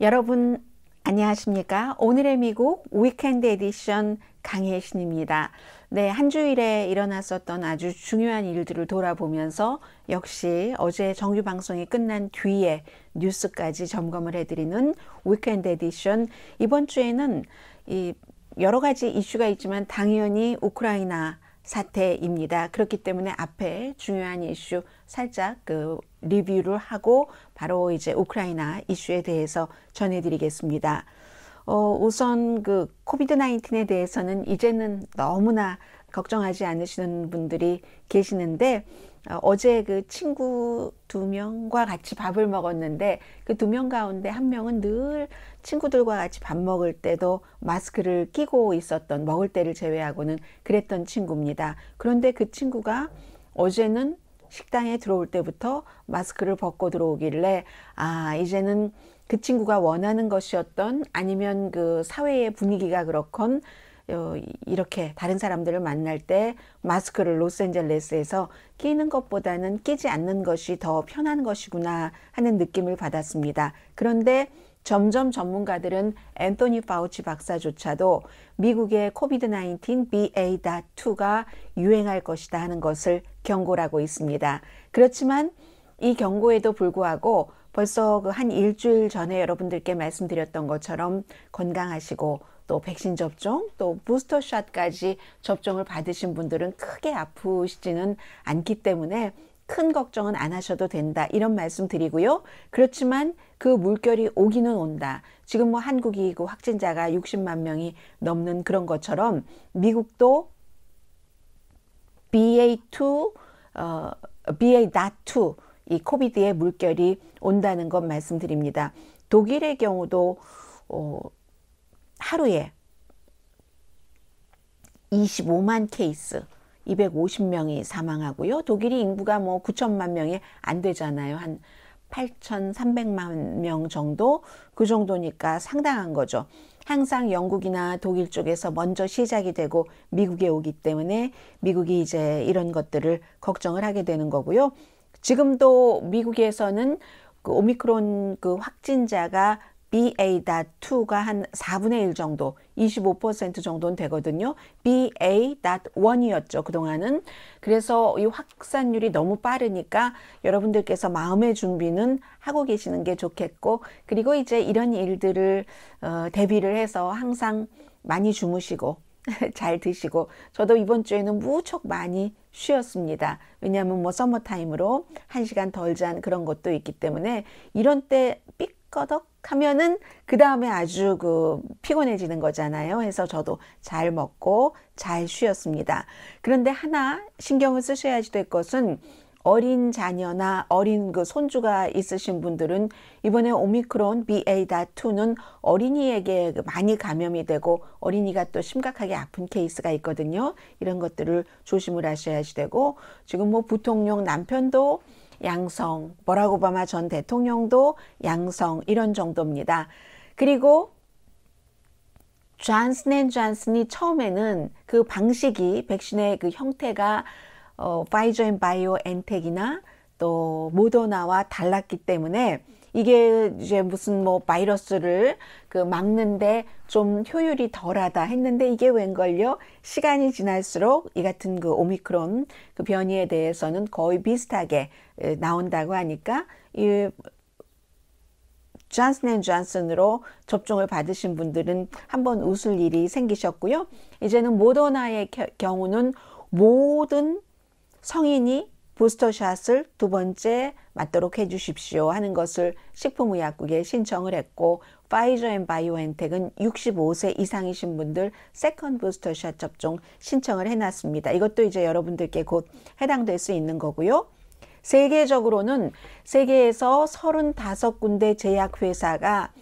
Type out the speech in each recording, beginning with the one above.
여러분 안녕하십니까? 오늘의 미국 Weekend Edition 강혜신입니다. 네, 한 주일에 일어났었던 아주 중요한 일들을 돌아보면서 역시 어제 정규 방송이 끝난 뒤에 뉴스까지 점검을 해드리는 Weekend Edition 이번 주에는 이 여러 가지 이슈가 있지만 당연히 우크라이나 사태입니다. 그렇기 때문에 앞에 중요한 이슈 살짝 그 리뷰를 하고 바로 이제 우크라이나 이슈에 대해서 전해드리겠습니다. 어, 우선 그 코비드 19에 대해서는 이제는 너무나 걱정하지 않으시는 분들이 계시는데 어, 어제 그 친구 두 명과 같이 밥을 먹었는데 그 두 명 가운데 한 명은 늘 친구들과 같이 밥 먹을 때도 마스크를 끼고 있었던 먹을 때를 제외하고는 그랬던 친구입니다. 그런데 그 친구가 어제는 식당에 들어올 때부터 마스크를 벗고 들어오길래 아 이제는 그 친구가 원하는 것이었던 아니면 그 사회의 분위기가 그렇건 어, 이렇게 다른 사람들을 만날 때 마스크를 로스앤젤레스에서 끼는 것보다는 끼지 않는 것이 더 편한 것이구나 하는 느낌을 받았습니다. 그런데 점점 전문가들은 앤토니 파우치 박사조차도 미국의 코비드-19 BA.2가 유행할 것이다 하는 것을 경고를 하고 있습니다. 그렇지만 이 경고에도 불구하고 벌써 그 한 일주일 전에 여러분들께 말씀드렸던 것처럼 건강하시고 또 백신 접종, 또 부스터샷까지 접종을 받으신 분들은 크게 아프시지는 않기 때문에 큰 걱정은 안 하셔도 된다. 이런 말씀 드리고요. 그렇지만 그 물결이 오기는 온다. 지금 뭐 한국이 그 확진자가 60만 명이 넘는 그런 것처럼 미국도 BA2, 어, BA.2 이 코비드의 물결이 온다는 것 말씀드립니다. 독일의 경우도 어, 하루에 25만 케이스 250명이 사망하고요. 독일이 인구가 뭐 9천만 명이 안 되잖아요. 한 8,300만 명 정도 그 정도니까 상당한 거죠. 항상 영국이나 독일 쪽에서 먼저 시작이 되고 미국에 오기 때문에 미국이 이제 이런 것들을 걱정을 하게 되는 거고요. 지금도 미국에서는 그 오미크론 그 확진자가 BA.2가 한 4분의 1 정도, 25% 정도는 되거든요. BA.1이었죠, 그동안은. 그래서 이 확산율이 너무 빠르니까 여러분들께서 마음의 준비는 하고 계시는 게 좋겠고, 그리고 이제 이런 일들을 어, 대비를 해서 항상 많이 주무시고, 잘 드시고, 저도 이번 주에는 무척 많이 쉬었습니다. 왜냐하면 뭐 서머타임으로 한 시간 덜 잔 그런 것도 있기 때문에 이런 때 삐꺼덕 하면은 그 다음에 아주 그 피곤해지는 거잖아요. 해서 저도 잘 먹고 잘 쉬었습니다. 그런데 하나 신경을 쓰셔야 될 것은 어린 자녀나 어린 그 손주가 있으신 분들은 이번에 오미크론 BA.2는 어린이에게 많이 감염이 되고 어린이가 또 심각하게 아픈 케이스가 있거든요. 이런 것들을 조심을 하셔야 되고 지금 뭐 부통령 남편도 양성, 버락 오바마 전 대통령도 양성 이런 정도입니다. 그리고 Johnson and Johnson이 처음에는 그 방식이 백신의 그 형태가 어, Pfizer and BioNTech이나 또 모더나와 달랐기 때문에 이게 이제 무슨 뭐 바이러스를 그 막는데 좀 효율이 덜하다 했는데 이게 웬걸요? 시간이 지날수록 이 같은 그 오미크론 그 변이에 대해서는 거의 비슷하게 나온다고 하니까 이 Johnson and Johnson으로 접종을 받으신 분들은 한번 웃을 일이 생기셨고요. 이제는 모더나의 경우는 모든 성인이 부스터샷을 두 번째 맞도록 해주십시오 하는 것을 식품의약국에 신청을 했고 Pfizer and BioNTech은 65세 이상이신 분들 second 부스터샷 접종 신청을 해놨습니다. 이것도 이제 여러분들께 곧 해당될 수 있는 거고요. 세계적으로는 세계에서 35군데 제약회사가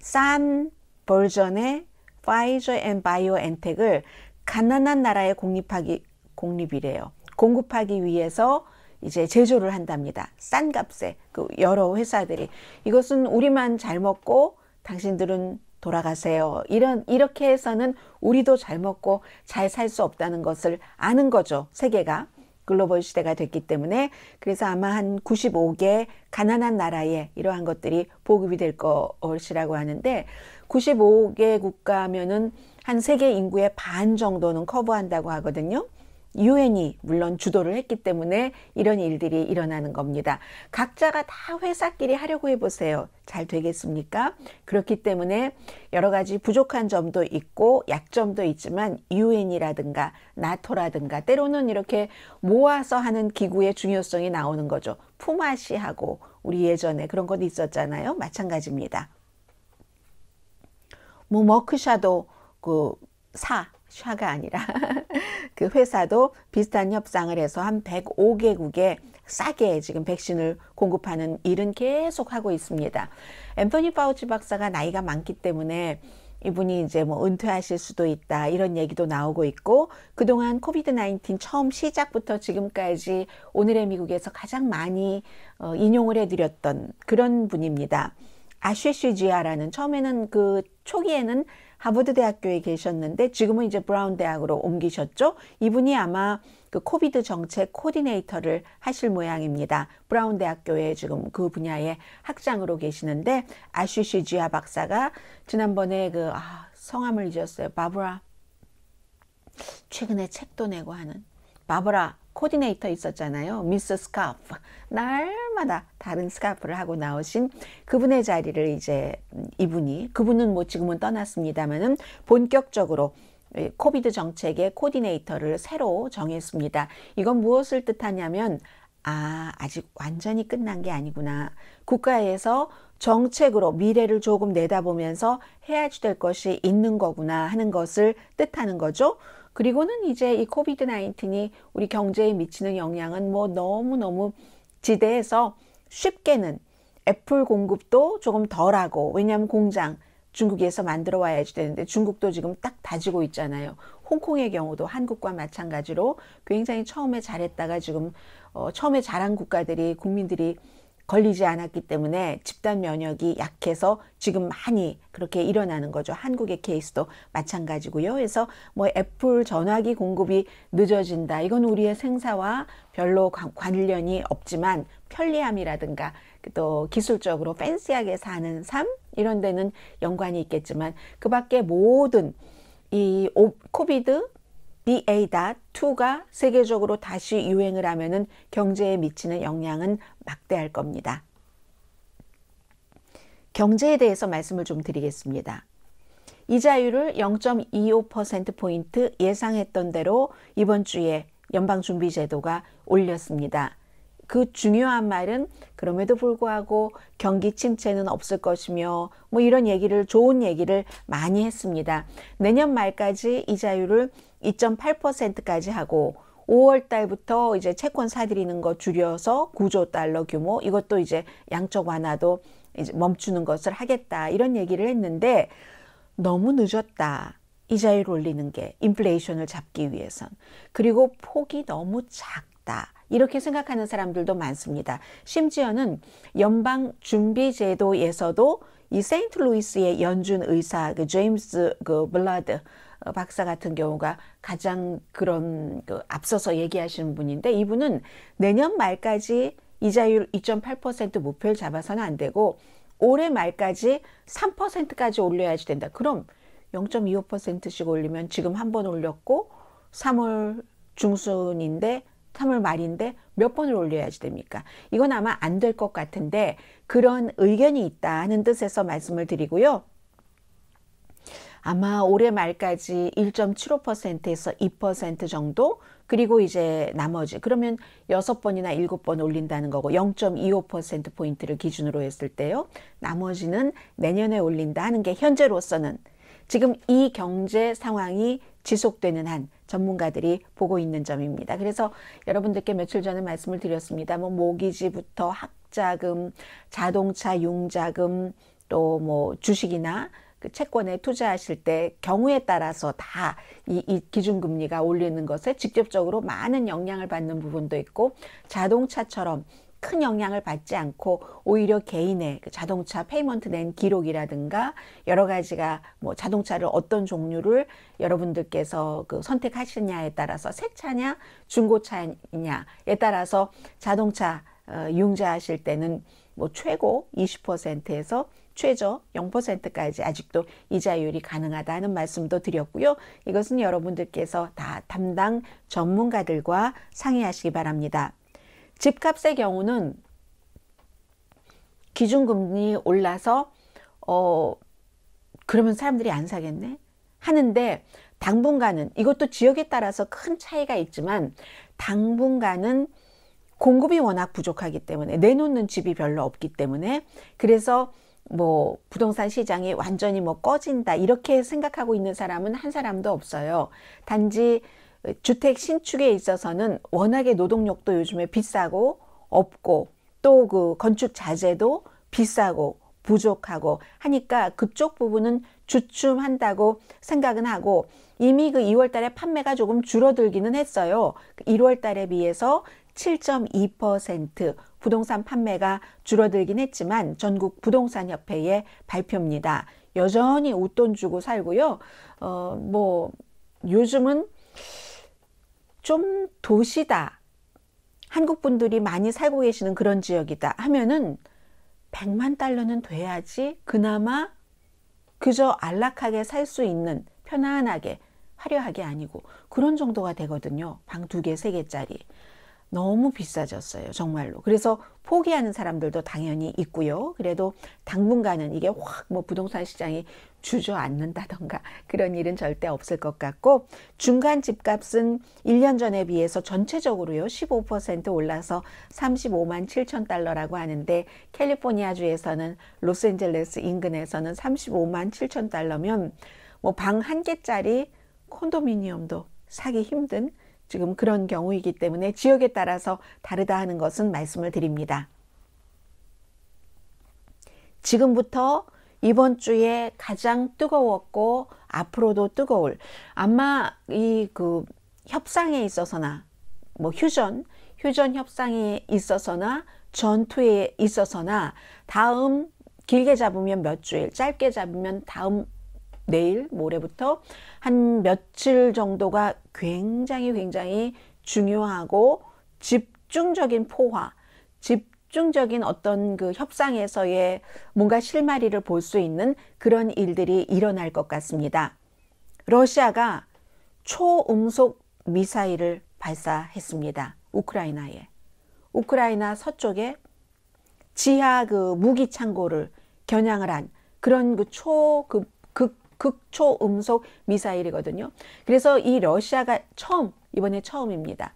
싼 버전의 Pfizer and BioNTech을 가난한 나라에 공립하기 공립이래요. 공급하기 위해서 이제 제조를 한답니다. 싼 값에 그 여러 회사들이 이것은 우리만 잘 먹고 당신들은 돌아가세요. 이런 이렇게 해서는 우리도 잘 먹고 잘 살 수 없다는 것을 아는 거죠. 세계가. 글로벌 시대가 됐기 때문에 그래서 아마 한 95개 가난한 나라에 이러한 것들이 보급이 될 것이라고 하는데 95개 국가면은 한 세계 인구의 반 정도는 커버한다고 하거든요. 유엔이 물론 주도를 했기 때문에 이런 일들이 일어나는 겁니다. 각자가 다 회사끼리 하려고 해보세요. 잘 되겠습니까? 그렇기 때문에 여러 가지 부족한 점도 있고 약점도 있지만 유엔이라든가 나토라든가 때로는 이렇게 모아서 하는 기구의 중요성이 나오는 거죠. 품앗이하고 우리 예전에 그런 것 있었잖아요. 마찬가지입니다. 뭐 머크샤도 그 사, 샤가 아니라 그 회사도 비슷한 협상을 해서 한 105개국에 싸게 지금 백신을 공급하는 일은 계속 하고 있습니다. 엠토니 파우치 박사가 나이가 많기 때문에 이분이 이제 뭐 은퇴하실 수도 있다 이런 얘기도 나오고 있고 그동안 코비드 19 처음 시작부터 지금까지 오늘의 미국에서 가장 많이 어, 인용을 해드렸던 그런 분입니다. 아쉬쉬 지아라는 처음에는 그 초기에는 하버드 대학교에 계셨는데 지금은 이제 브라운 대학으로 옮기셨죠. 이분이 아마 그 COVID 정책 코디네이터를 하실 모양입니다. 브라운 대학교에 지금 그 분야의 학장으로 계시는데 아쉬쉬 지아 박사가 지난번에 그 아, 성함을 잊었어요. 바브라 최근에 책도 내고 하는 바브라 코디네이터 있었잖아요. Miss Scarf. 날마다 다른 스카프를 하고 나오신 그분의 자리를 이제 이분이 그분은 뭐 지금은 떠났습니다만은 본격적으로 COVID 정책의 코디네이터를 새로 정했습니다. 이건 무엇을 뜻하냐면 아, 아직 완전히 끝난 게 아니구나. 국가에서 정책으로 미래를 조금 내다보면서 해야지 될 것이 있는 거구나 하는 것을 뜻하는 거죠. 그리고는 이제 이 COVID 19이 우리 경제에 미치는 영향은 뭐 너무너무 지대해서 쉽게는 애플 공급도 조금 덜하고 왜냐하면 공장 중국에서 만들어 와야지 되는데 중국도 지금 딱 닫히고 있잖아요. 홍콩의 경우도 한국과 마찬가지로 굉장히 처음에 잘했다가 지금 어, 처음에 잘한 국가들이 국민들이 걸리지 않았기 때문에 집단 면역이 약해서 지금 많이 그렇게 일어나는 거죠. 한국의 케이스도 마찬가지고요. 그래서 뭐 애플 전화기 공급이 늦어진다. 이건 우리의 생사와 별로 관련이 없지만 편리함이라든가 또 기술적으로 fancy하게 사는 삶 이런 데는 연관이 있겠지만 그 밖에 모든 이 COVID BA.2가 세계적으로 다시 유행을 하면은 경제에 미치는 영향은 막대할 겁니다. 경제에 대해서 말씀을 좀 드리겠습니다. 이자율을 0.25%포인트 예상했던 대로 이번 주에 연방준비제도가 올렸습니다. 그 중요한 말은 그럼에도 불구하고 경기 침체는 없을 것이며 뭐 이런 얘기를 좋은 얘기를 많이 했습니다. 내년 말까지 이자율을 2.8%까지 하고 5월 달부터 이제 채권 사들이는 거 줄여서 9조 달러 규모 이것도 이제 양적 완화도 이제 멈추는 것을 하겠다 이런 얘기를 했는데 너무 늦었다. 이자율 올리는 게 인플레이션을 잡기 위해선 그리고 폭이 너무 작다. 이렇게 생각하는 사람들도 많습니다. 심지어는 연방 준비 제도에서도 이 세인트루이스의 연준 의사 그 제임스 그 불라드 어, 박사 같은 경우가 가장 그런 그 앞서서 얘기하시는 분인데 이분은 내년 말까지 이자율 2.8% 목표를 잡아서는 안 되고 올해 말까지 3%까지 올려야지 된다. 그럼 0.25%씩 올리면 지금 한 번 올렸고 3월 중순인데 3월 말인데 몇 번을 올려야지 됩니까? 이건 아마 안 될 것 같은데 그런 의견이 있다는 뜻에서 말씀을 드리고요. 아마 올해 말까지 1.75%에서 2% 정도 그리고 이제 나머지 그러면 6번이나 7번 올린다는 거고 0.25% 포인트를 기준으로 했을 때요. 나머지는 내년에 올린다 하는 게 현재로서는 지금 이 경제 상황이 지속되는 한 전문가들이 보고 있는 점입니다. 그래서 여러분들께 며칠 전에 말씀을 드렸습니다. 뭐 모기지부터 학자금, 자동차 융자금, 또 뭐 주식이나 그 채권에 투자하실 때 경우에 따라서 다 이 이 기준금리가 올리는 것에 직접적으로 많은 영향을 받는 부분도 있고 자동차처럼 큰 영향을 받지 않고 오히려 개인의 그 자동차 payment 낸 기록이라든가 여러 가지가 뭐 자동차를 어떤 종류를 여러분들께서 그 선택하시냐에 따라서 새 차냐 중고차냐에 따라서 자동차 어, 융자하실 때는 뭐 최고 20%에서 최저 0%까지 아직도 이자율이 가능하다는 말씀도 드렸고요. 이것은 여러분들께서 다 담당 전문가들과 상의하시기 바랍니다. 집값의 경우는 기준금리 올라서 어 그러면 사람들이 안 사겠네 하는데 당분간은 이것도 지역에 따라서 큰 차이가 있지만 당분간은 공급이 워낙 부족하기 때문에 내놓는 집이 별로 없기 때문에 그래서 뭐 부동산 시장이 완전히 뭐 꺼진다 이렇게 생각하고 있는 사람은 한 사람도 없어요. 단지 주택 신축에 있어서는 워낙에 노동력도 요즘에 비싸고 없고 또 그 건축 자재도 비싸고 부족하고 하니까 그쪽 부분은 주춤한다고 생각은 하고 이미 그 2월 달에 판매가 조금 줄어들기는 했어요. 1월 그 달에 비해서 7.2% 부동산 판매가 줄어들긴 했지만 전국 부동산 협회의 발표입니다. 여전히 웃돈 주고 살고요. 어, 뭐 요즘은 좀 도시다. 한국 분들이 많이 살고 계시는 그런 지역이다 하면은 100만 달러는 돼야지 그나마 그저 안락하게 살 수 있는 편안하게 화려하게 아니고 그런 정도가 되거든요. 방 두 개, 세 개짜리. 너무 비싸졌어요. 정말로. 그래서 포기하는 사람들도 당연히 있고요. 그래도 당분간은 이게 확 뭐 부동산 시장이 주저앉는다던가 그런 일은 절대 없을 것 같고 중간 집값은 1년 전에 비해서 전체적으로요 15% 올라서 35만 7천 달러라고 하는데 캘리포니아주에서는 로스앤젤레스 인근에서는 35만 7천 달러면 뭐 방 한 개짜리 콘도미니엄도 사기 힘든 지금 그런 경우이기 때문에 지역에 따라서 다르다 하는 것은 말씀을 드립니다. 지금부터 이번 주에 가장 뜨거웠고 앞으로도 뜨거울 아마 이 그 협상에 있어서나 뭐 휴전 휴전 협상에 있어서나 전투에 있어서나 다음 길게 잡으면 몇 주일 짧게 잡으면 다음 내일 모레부터 한 며칠 정도가 굉장히 굉장히 중요하고 집중적인 포화, 집중적인 어떤 그 협상에서의 뭔가 실마리를 볼 수 있는 그런 일들이 일어날 것 같습니다. 러시아가 초음속 미사일을 발사했습니다. 우크라이나에. 우크라이나 서쪽에 지하 그 무기 창고를 겨냥을 한 그런 그 초, 그 극초음속 미사일이거든요. 그래서 이 러시아가 처음 이번에 처음입니다.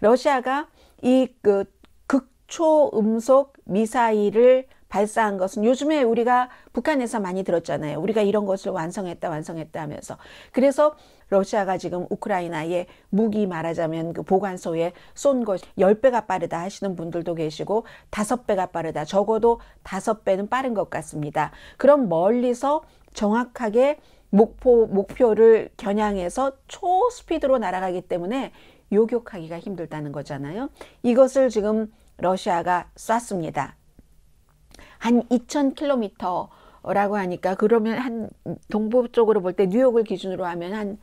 러시아가 이 그 극초음속 미사일을 발사한 것은 요즘에 우리가 북한에서 많이 들었잖아요. 우리가 이런 것을 완성했다, 완성했다 하면서. 그래서 러시아가 지금 우크라이나에 무기 말하자면 그 보관소에 쏜 것 10배가 빠르다 하시는 분들도 계시고 5배가 빠르다. 적어도 5배는 빠른 것 같습니다. 그럼 멀리서 정확하게 목표, 목표를 겨냥해서 초스피드로 날아가기 때문에 요격하기가 힘들다는 거잖아요. 이것을 지금 러시아가 쐈습니다. 한 2000km라고 하니까 그러면 한 동부 쪽으로 볼 때 뉴욕을 기준으로 하면 한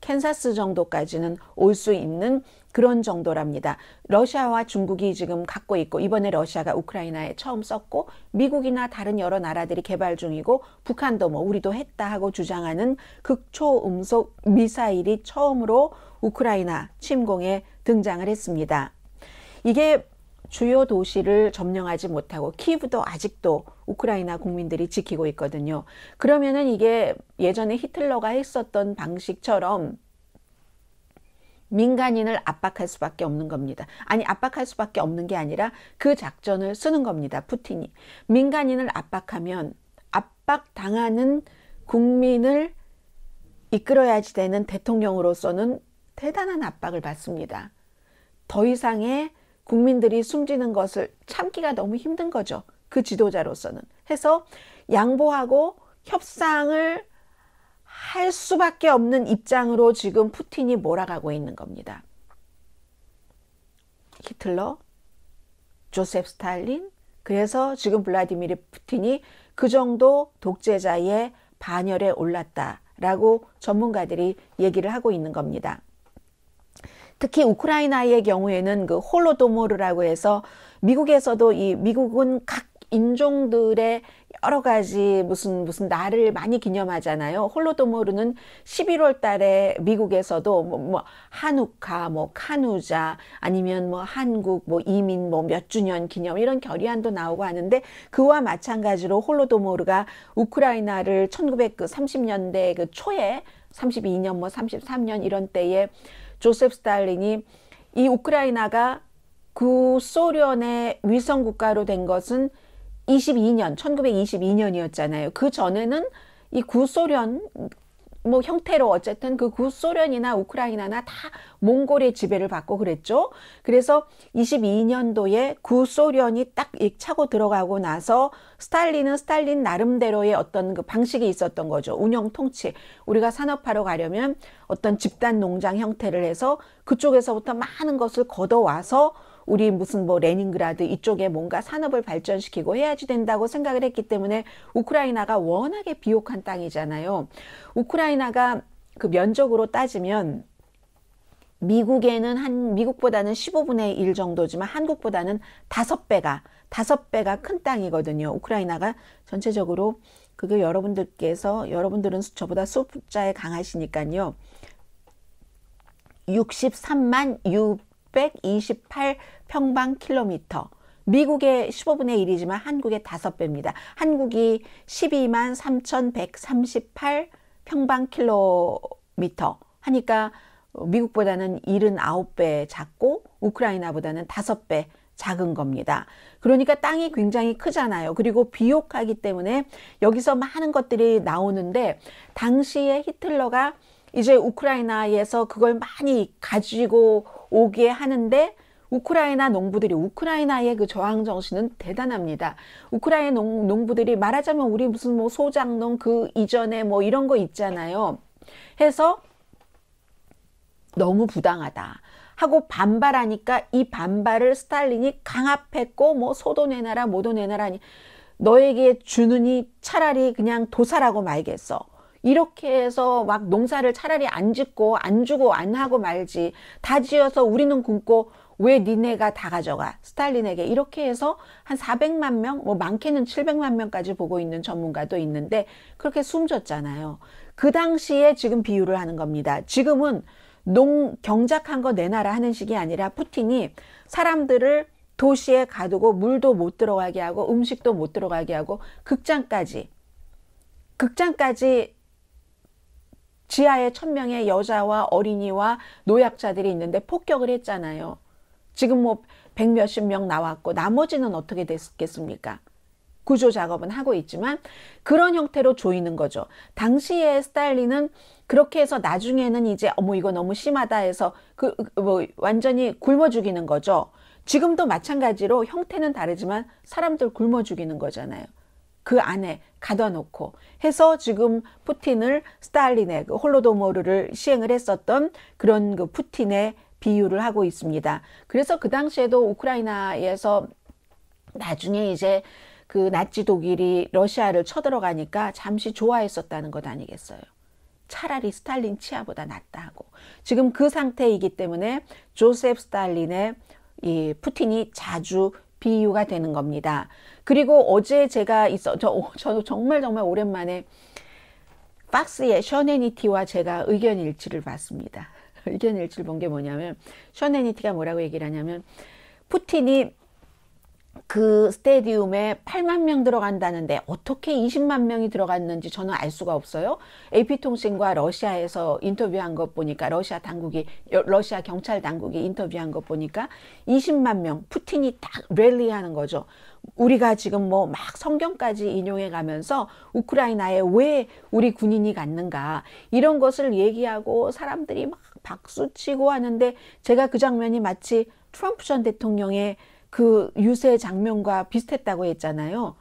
캔사스 정도까지는 올 수 있는 그런 정도랍니다. 러시아와 중국이 지금 갖고 있고 이번에 러시아가 우크라이나에 처음 썼고 미국이나 다른 여러 나라들이 개발 중이고 북한도 뭐 우리도 했다 하고 주장하는 극초음속 미사일이 처음으로 우크라이나 침공에 등장을 했습니다. 이게 주요 도시를 점령하지 못하고 키브도 아직도 우크라이나 국민들이 지키고 있거든요. 그러면은 이게 예전에 히틀러가 했었던 방식처럼 민간인을 압박할 수밖에 없는 겁니다. 아니 압박할 수밖에 없는 게 아니라 그 작전을 쓰는 겁니다. 푸틴이. 민간인을 압박하면 압박당하는 국민을 이끌어야지 되는 대통령으로서는 대단한 압박을 받습니다. 더 이상의 국민들이 숨지는 것을 참기가 너무 힘든 거죠. 그 지도자로서는. 해서 양보하고 협상을 할 수밖에 없는 입장으로 지금 푸틴이 몰아가고 있는 겁니다. 히틀러 조셉 스탈린 그래서 지금 블라디미르 푸틴이 그 정도 독재자의 반열에 올랐다라고 전문가들이 얘기를 하고 있는 겁니다. 특히 우크라이나의 경우에는 그 홀로도모르라고 해서 미국에서도 이 미국은 각 인종들의 여러 가지 무슨 무슨 날을 많이 기념하잖아요. 홀로도모르는 11월 달에 미국에서도 뭐, 뭐 한우카, 뭐 카누자 아니면 뭐 한국 뭐 이민 뭐 몇 주년 기념 이런 결의안도 나오고 하는데 그와 마찬가지로 홀로도모르가 우크라이나를 1930년대 그 초에 32년 뭐 33년 이런 때에 조셉 스탈린이 이 우크라이나가 구소련의 위성 국가로 된 것은 22년, 1922년이었잖아요. 그 전에는 이 구소련 뭐 형태로 어쨌든 그 구소련이나 우크라이나나 다 몽골의 지배를 받고 그랬죠. 그래서 22년도에 구소련이 딱 차고 들어가고 나서 스탈린은 스탈린 나름대로의 어떤 그 방식이 있었던 거죠. 운영 통치. 우리가 산업화로 가려면 어떤 집단 농장 형태를 해서 그쪽에서부터 많은 것을 걷어와서 우리 무슨 뭐 레닌그라드 이쪽에 뭔가 산업을 발전시키고 해야지 된다고 생각을 했기 때문에 우크라이나가 워낙에 비옥한 땅이잖아요. 우크라이나가 그 면적으로 따지면 미국에는 한 미국보다는 15분의 1 정도지만 한국보다는 다섯 배가 다섯 배가 큰 땅이거든요. 우크라이나가 전체적으로 그게 여러분들께서 여러분들은 저보다 숫자에 강하시니까요. 63만 628 평방킬로미터. 미국의 15분의 1이지만 한국의 5배입니다. 한국이 12만 3,138 평방킬로미터 하니까 미국보다는 79배 작고 우크라이나보다는 5배 작은 겁니다. 그러니까 땅이 굉장히 크잖아요. 그리고 비옥하기 때문에 여기서 많은 것들이 나오는데 당시에 히틀러가 이제 우크라이나에서 그걸 많이 가지고 오게 하는데 우크라이나 농부들이 우크라이나의 그 저항 정신은 대단합니다. 우크라이나 농, 농부들이 말하자면 우리 무슨 뭐 소장농 그 이전에 뭐 이런 거 있잖아요. 해서 너무 부당하다. 하고 반발하니까 이 반발을 스탈린이 강압했고 뭐 소도 내놔라 모도 내놔라 너에게 주느니 차라리 그냥 도살하고 말겠어. 이렇게 해서 막 농사를 차라리 안 짓고 안 주고 안 하고 말지 다 지어서 우리는 굶고 왜 니네가 다 가져가? 스탈린에게 이렇게 해서 한 400만 명, 뭐 많게는 700만 명까지 보고 있는 전문가도 있는데 그렇게 숨졌잖아요. 그 당시에 지금 비유를 하는 겁니다. 지금은 농 경작한 거 내놔라 하는 식이 아니라 푸틴이 사람들을 도시에 가두고 물도 못 들어가게 하고 음식도 못 들어가게 하고 극장까지 극장까지 지하에 천명의 여자와 어린이와 노약자들이 있는데 폭격을 했잖아요. 지금 뭐 백 몇십 명 나왔고 나머지는 어떻게 됐겠습니까? 구조 작업은 하고 있지만 그런 형태로 조이는 거죠. 당시에 스탈린은 그렇게 해서 나중에는 이제 어머 이거 너무 심하다 해서 그 뭐 완전히 굶어 죽이는 거죠. 지금도 마찬가지로 형태는 다르지만 사람들 굶어 죽이는 거잖아요. 그 안에 가둬놓고 해서 지금 푸틴을 스탈린의 그 홀로도모르를 시행을 했었던 그런 그 푸틴의 비유를 하고 있습니다. 그래서 그 당시에도 우크라이나에서 나중에 이제 그 나치 독일이 러시아를 쳐들어가니까 잠시 좋아했었다는 것 아니겠어요. 차라리 스탈린 치아보다 낫다 하고 지금 그 상태이기 때문에 조셉 스탈린의 이 푸틴이 자주 비유가 되는 겁니다. 그리고 어제 제가 있어 저, 저 정말 정말 오랜만에 박스의 셔네니티와 제가 의견 일치를 봤습니다. 의견 일치를 본 게 뭐냐면 셔네니티가 뭐라고 얘기를 하냐면 푸틴이 그 스테디움에 8만 명 들어간다는데 어떻게 20만 명이 들어갔는지 저는 알 수가 없어요. AP통신과 러시아에서 인터뷰한 것 보니까 러시아 당국이 러시아 경찰 당국이 인터뷰한 것 보니까 20만 명 푸틴이 딱 랠리하는 거죠. 우리가 지금 뭐 막 성경까지 인용해 가면서 우크라이나에 왜 우리 군인이 갔는가 이런 것을 얘기하고 사람들이 막 박수치고 하는데 제가 그 장면이 마치 트럼프 전 대통령의 그 유세 장면과 비슷했다고 했잖아요.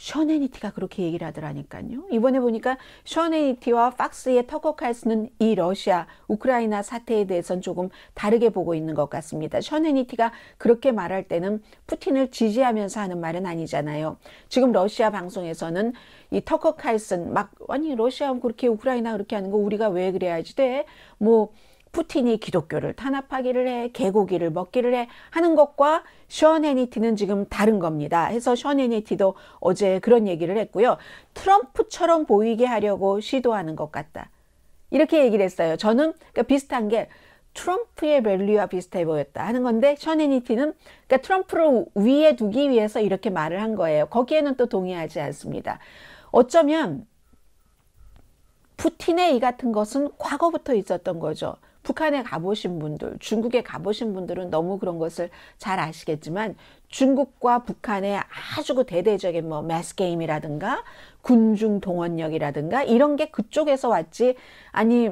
셔네니티가 그렇게 얘기를 하더라니까요. 이번에 보니까 셔네니티와 팍스의 터커 칼스는 이 러시아, 우크라이나 사태에 대해서는 조금 다르게 보고 있는 것 같습니다. 셔네니티가 그렇게 말할 때는 푸틴을 지지하면서 하는 말은 아니잖아요. 지금 러시아 방송에서는 이 터커 칼슨 막 아니 러시아 그렇게 우크라이나 그렇게 하는 거 우리가 왜 그래야지 돼? 뭐 푸틴이 기독교를 탄압하기를 해, 개고기를 먹기를 해 하는 것과 션 해니티는 지금 다른 겁니다. 해서 션 해니티도 어제 그런 얘기를 했고요. 트럼프처럼 보이게 하려고 시도하는 것 같다. 이렇게 얘기를 했어요. 저는 그러니까 비슷한 게 트럼프의 value와 비슷해 보였다 하는 건데 션 해니티는 그러니까 트럼프를 위에 두기 위해서 이렇게 말을 한 거예요. 거기에는 또 동의하지 않습니다. 어쩌면 푸틴의 이 같은 것은 과거부터 있었던 거죠. 북한에 가보신 분들, 중국에 가보신 분들은 너무 그런 것을 잘 아시겠지만 중국과 북한의 아주 그 대대적인 뭐 매스게임이라든가 군중 동원력이라든가 이런 게 그쪽에서 왔지 아니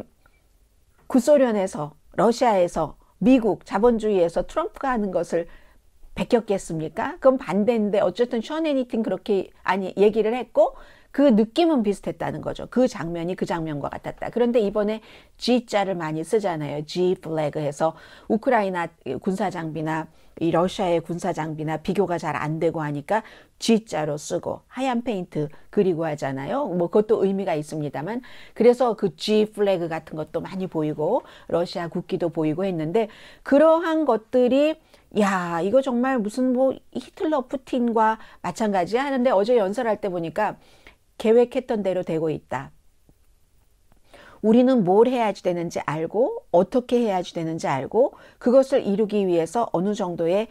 구소련에서 러시아에서 미국 자본주의에서 트럼프가 하는 것을 베꼈겠습니까? 그건 반대인데 어쨌든 셔네니팅 그렇게 아니 얘기를 했고 그 느낌은 비슷했다는 거죠. 그 장면이 그 장면과 같았다. 그런데 이번에 G자를 많이 쓰잖아요. G 플래그 해서 우크라이나 군사 장비나 이 러시아의 군사 장비나 비교가 잘 안 되고 하니까 G자로 쓰고 하얀 페인트 그리고 하잖아요. 뭐 그것도 의미가 있습니다만 그래서 그 G 플래그 같은 것도 많이 보이고 러시아 국기도 보이고 했는데 그러한 것들이 야 이거 정말 무슨 뭐 히틀러 푸틴과 마찬가지 하는데 어제 연설할 때 보니까 계획했던 대로 되고 있다. 우리는 뭘 해야지 되는지 알고 어떻게 해야지 되는지 알고 그것을 이루기 위해서 어느 정도의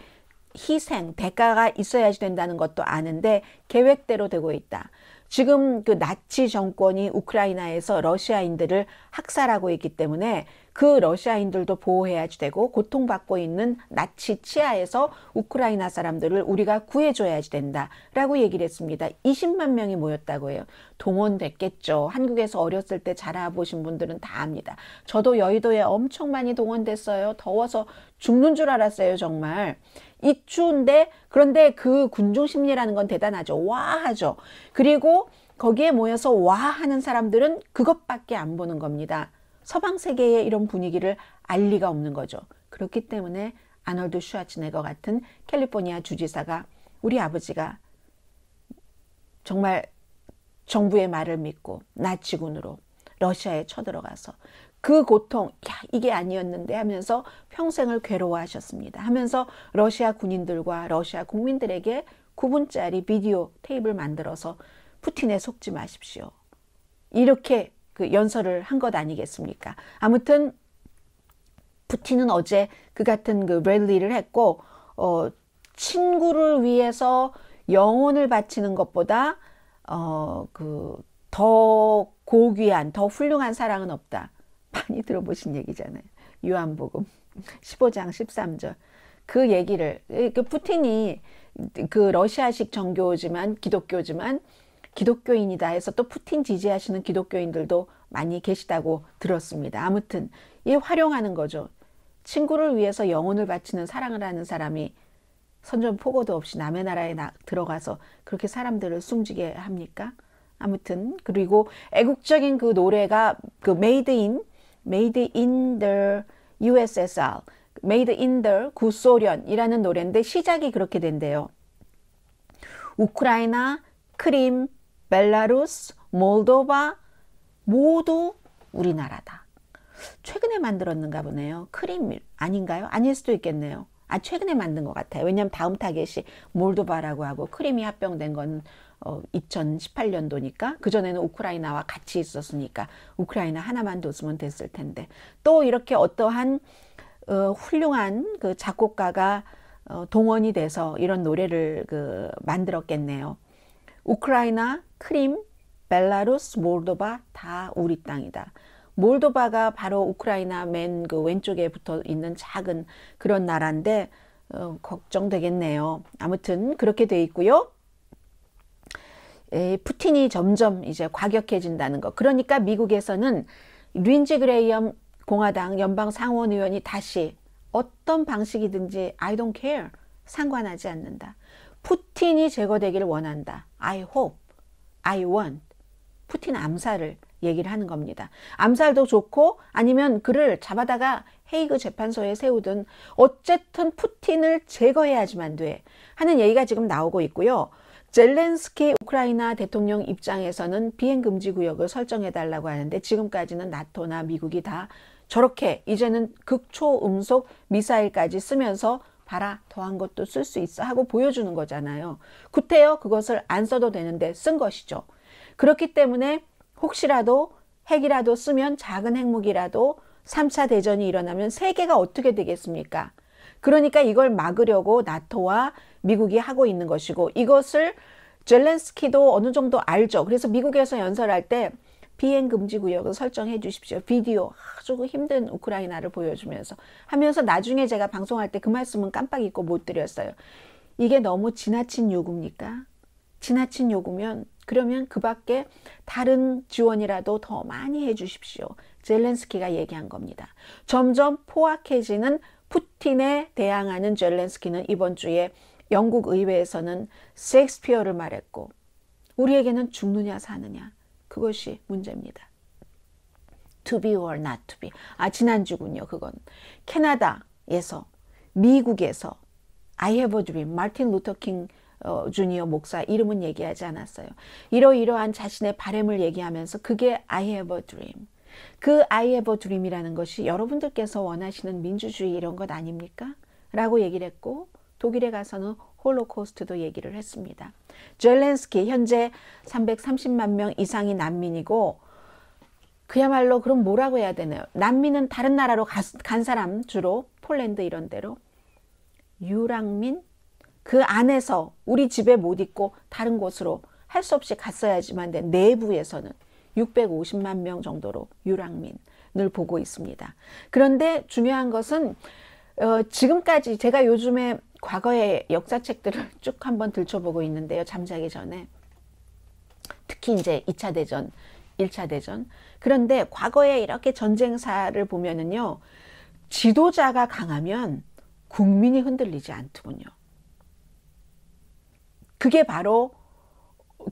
희생, 대가가 있어야지 된다는 것도 아는데 계획대로 되고 있다. 지금 그 나치 정권이 우크라이나에서 러시아인들을 학살하고 있기 때문에 그 러시아인들도 보호해야지 되고 고통받고 있는 나치 치하에서 우크라이나 사람들을 우리가 구해줘야지 된다라고 얘기를 했습니다. 20만 명이 모였다고 해요. 동원됐겠죠. 한국에서 어렸을 때 자라보신 분들은 다 압니다. 저도 여의도에 엄청 많이 동원됐어요. 더워서 죽는 줄 알았어요, 정말. 이 추운데 그런데 그 군중 심리라는 건 대단하죠. 와 하죠. 그리고 거기에 모여서 와 하는 사람들은 그것밖에 안 보는 겁니다. 서방 세계의 이런 분위기를 알 리가 없는 거죠. 그렇기 때문에 아놀드 슈아츠네거 같은 캘리포니아 주지사가 우리 아버지가 정말 정부의 말을 믿고 나치군으로 러시아에 쳐들어가서 그 고통, 야, 이게 아니었는데 하면서 평생을 괴로워하셨습니다. 하면서 러시아 군인들과 러시아 국민들에게 9분짜리 비디오 테이블 만들어서 푸틴에 속지 마십시오. 이렇게 그 연설을 한 것 아니겠습니까? 아무튼 푸틴은 어제 그 같은 그 랠리를 했고 어, 친구를 위해서 영혼을 바치는 것보다 어, 그 더 고귀한, 더 훌륭한 사랑은 없다. 많이 들어보신 얘기잖아요. 요한복음 15장 13절. 그 얘기를 그 푸틴이 그 러시아식 정교지만 기독교지만 기독교인이다 해서 또 푸틴 지지하시는 기독교인들도 많이 계시다고 들었습니다. 아무튼 이 활용하는 거죠. 친구를 위해서 영혼을 바치는 사랑을 하는 사람이 선전 포고도 없이 남의 나라에 나, 들어가서 그렇게 사람들을 숨지게 합니까? 아무튼 그리고 애국적인 그 노래가 그 Made in Made in the USSR, Made in the 구소련이라는 노래인데 시작이 그렇게 된대요. 우크라이나, 크림, 벨라루스, 몰도바 모두 우리나라다. 최근에 만들었는가 보네요. 크림 아닌가요? 아닐 수도 있겠네요. 아 최근에 만든 것 같아요. 왜냐하면 다음 타겟이 몰도바라고 하고 크림이 합병된 건 어, 2018년도니까 그 전에는 우크라이나와 같이 있었으니까 우크라이나 하나만 뒀으면 됐을 텐데 또 이렇게 어떠한 어, 훌륭한 그 작곡가가 어, 동원이 돼서 이런 노래를 그 만들었겠네요. 우크라이나, 크림, 벨라루스, 몰도바 다 우리 땅이다. 몰도바가 바로 우크라이나 맨 그 왼쪽에 붙어 있는 작은 그런 나라인데 어, 걱정되겠네요. 아무튼 그렇게 돼 있고요. 에, 푸틴이 점점 이제 과격해진다는 것. 그러니까 미국에서는 린지 그레이엄 공화당 연방 상원 의원이 다시 어떤 방식이든지 I don't care 상관하지 않는다. 푸틴이 제거되기를 원한다. I hope, I want. 푸틴 암살을 얘기를 하는 겁니다. 암살도 좋고 아니면 그를 잡아다가 헤이그 재판소에 세우든 어쨌든 푸틴을 제거해야지만 돼 하는 얘기가 지금 나오고 있고요. 젤렌스키 우크라이나 대통령 입장에서는 비행 금지 구역을 설정해 달라고 하는데 지금까지는 나토나 미국이 다 저렇게 이제는 극초음속 미사일까지 쓰면서 봐라 더한 것도 쓸 수 있어 하고 보여주는 거잖아요. 구태여 그것을 안 써도 되는데 쓴 것이죠. 그렇기 때문에 혹시라도 핵이라도 쓰면 작은 핵무기라도 3차 대전이 일어나면 세계가 어떻게 되겠습니까? 그러니까 이걸 막으려고 나토와 미국이 하고 있는 것이고 이것을 젤렌스키도 어느 정도 알죠. 그래서 미국에서 연설할 때 비행 금지 구역을 설정해 주십시오. 비디오 아주 힘든 우크라이나를 보여주면서 하면서 나중에 제가 방송할 때 그 말씀은 깜빡 잊고 못 드렸어요. 이게 너무 지나친 요구입니까? 지나친 요구면 그러면 그 밖에 다른 지원이라도 더 많이 해 주십시오. 젤렌스키가 얘기한 겁니다. 점점 포악해지는 푸틴에 대항하는 젤렌스키는 이번 주에 영국 의회에서는 셰익스피어를 말했고 우리에게는 죽느냐 사느냐 그것이 문제입니다. To be or not to be. 아 지난주군요. 그건 캐나다에서 미국에서 I have a dream. 마틴 루터 킹 어, 주니어 목사 이름은 얘기하지 않았어요. 이러이러한 자신의 바램을 얘기하면서 그게 I have a dream. 그 I have a dream이라는 것이 여러분들께서 원하시는 민주주의 이런 것 아닙니까? 라고 얘기를 했고 독일에 가서는 홀로코스트도 얘기를 했습니다. 젤렌스키 현재 330만 명 이상이 난민이고 그야말로 그럼 뭐라고 해야 되나요? 난민은 다른 나라로 가, 간 사람 주로 폴란드 이런 데로 유랑민 그 안에서 우리 집에 못 있고 다른 곳으로 할 수 없이 갔어야지만 돼 내부에서는 650만 명 정도로 유랑민을 보고 있습니다. 그런데 중요한 것은 어, 지금까지 제가 요즘에 과거의 역사책들을 쭉 한번 들춰보고 있는데요. 잠자기 전에. 특히 이제 2차 대전, 1차 대전. 그런데 과거에 이렇게 전쟁사를 보면은요. 지도자가 강하면 국민이 흔들리지 않더군요. 그게 바로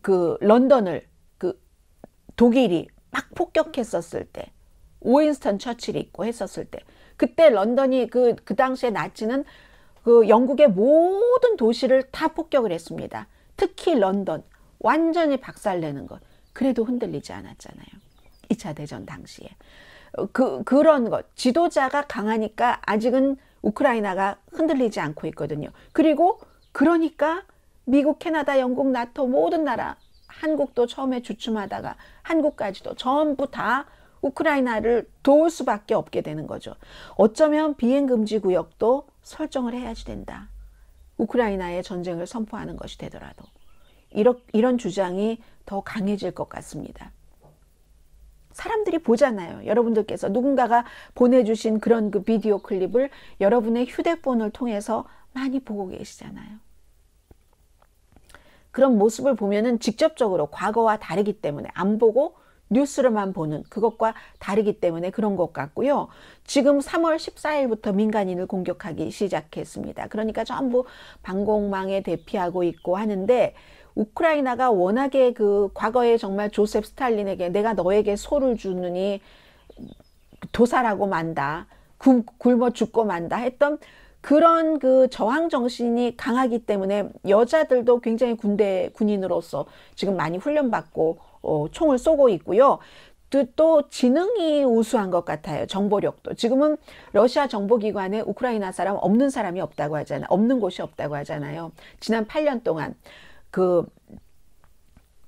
그 런던을 그 독일이 막 폭격했었을 때 오인스턴 처칠이 있고 했었을 때 그때 런던이 그, 그 당시에 나치는 그 영국의 모든 도시를 다 폭격을 했습니다. 특히 런던 완전히 박살내는 것. 그래도 흔들리지 않았잖아요. 2차 대전 당시에. 그, 그런 것. 지도자가 강하니까 아직은 우크라이나가 흔들리지 않고 있거든요. 그리고 그러니까 미국, 캐나다, 영국, 나토 모든 나라, 한국도 처음에 주춤하다가 한국까지도 전부 다 우크라이나를 도울 수밖에 없게 되는 거죠. 어쩌면 비행 금지 구역도 설정을 해야지 된다. 우크라이나의 전쟁을 선포하는 것이 되더라도. 이런, 이런 주장이 더 강해질 것 같습니다. 사람들이 보잖아요. 여러분들께서 누군가가 보내주신 그런 그 비디오 클립을 여러분의 휴대폰을 통해서 많이 보고 계시잖아요. 그런 모습을 보면은 직접적으로 과거와 다르기 때문에 안 보고 뉴스로만 보는 그것과 다르기 때문에 그런 것 같고요. 지금 3월 14일부터 민간인을 공격하기 시작했습니다. 그러니까 전부 방공망에 대피하고 있고 하는데 우크라이나가 워낙에 그 과거에 정말 조셉 스탈린에게 내가 너에게 소를 주느니 도살하고 만다. 굶어 죽고 만다 했던 그런 그 저항 정신이 강하기 때문에 여자들도 굉장히 군대 군인으로서 지금 많이 훈련받고 어, 총을 쏘고 있고요. 또, 또 지능이 우수한 것 같아요. 정보력도. 지금은 러시아 정보기관에 우크라이나 사람 없는 사람이 없다고 하잖아요. 없는 곳이 없다고 하잖아요. 지난 8년 동안 그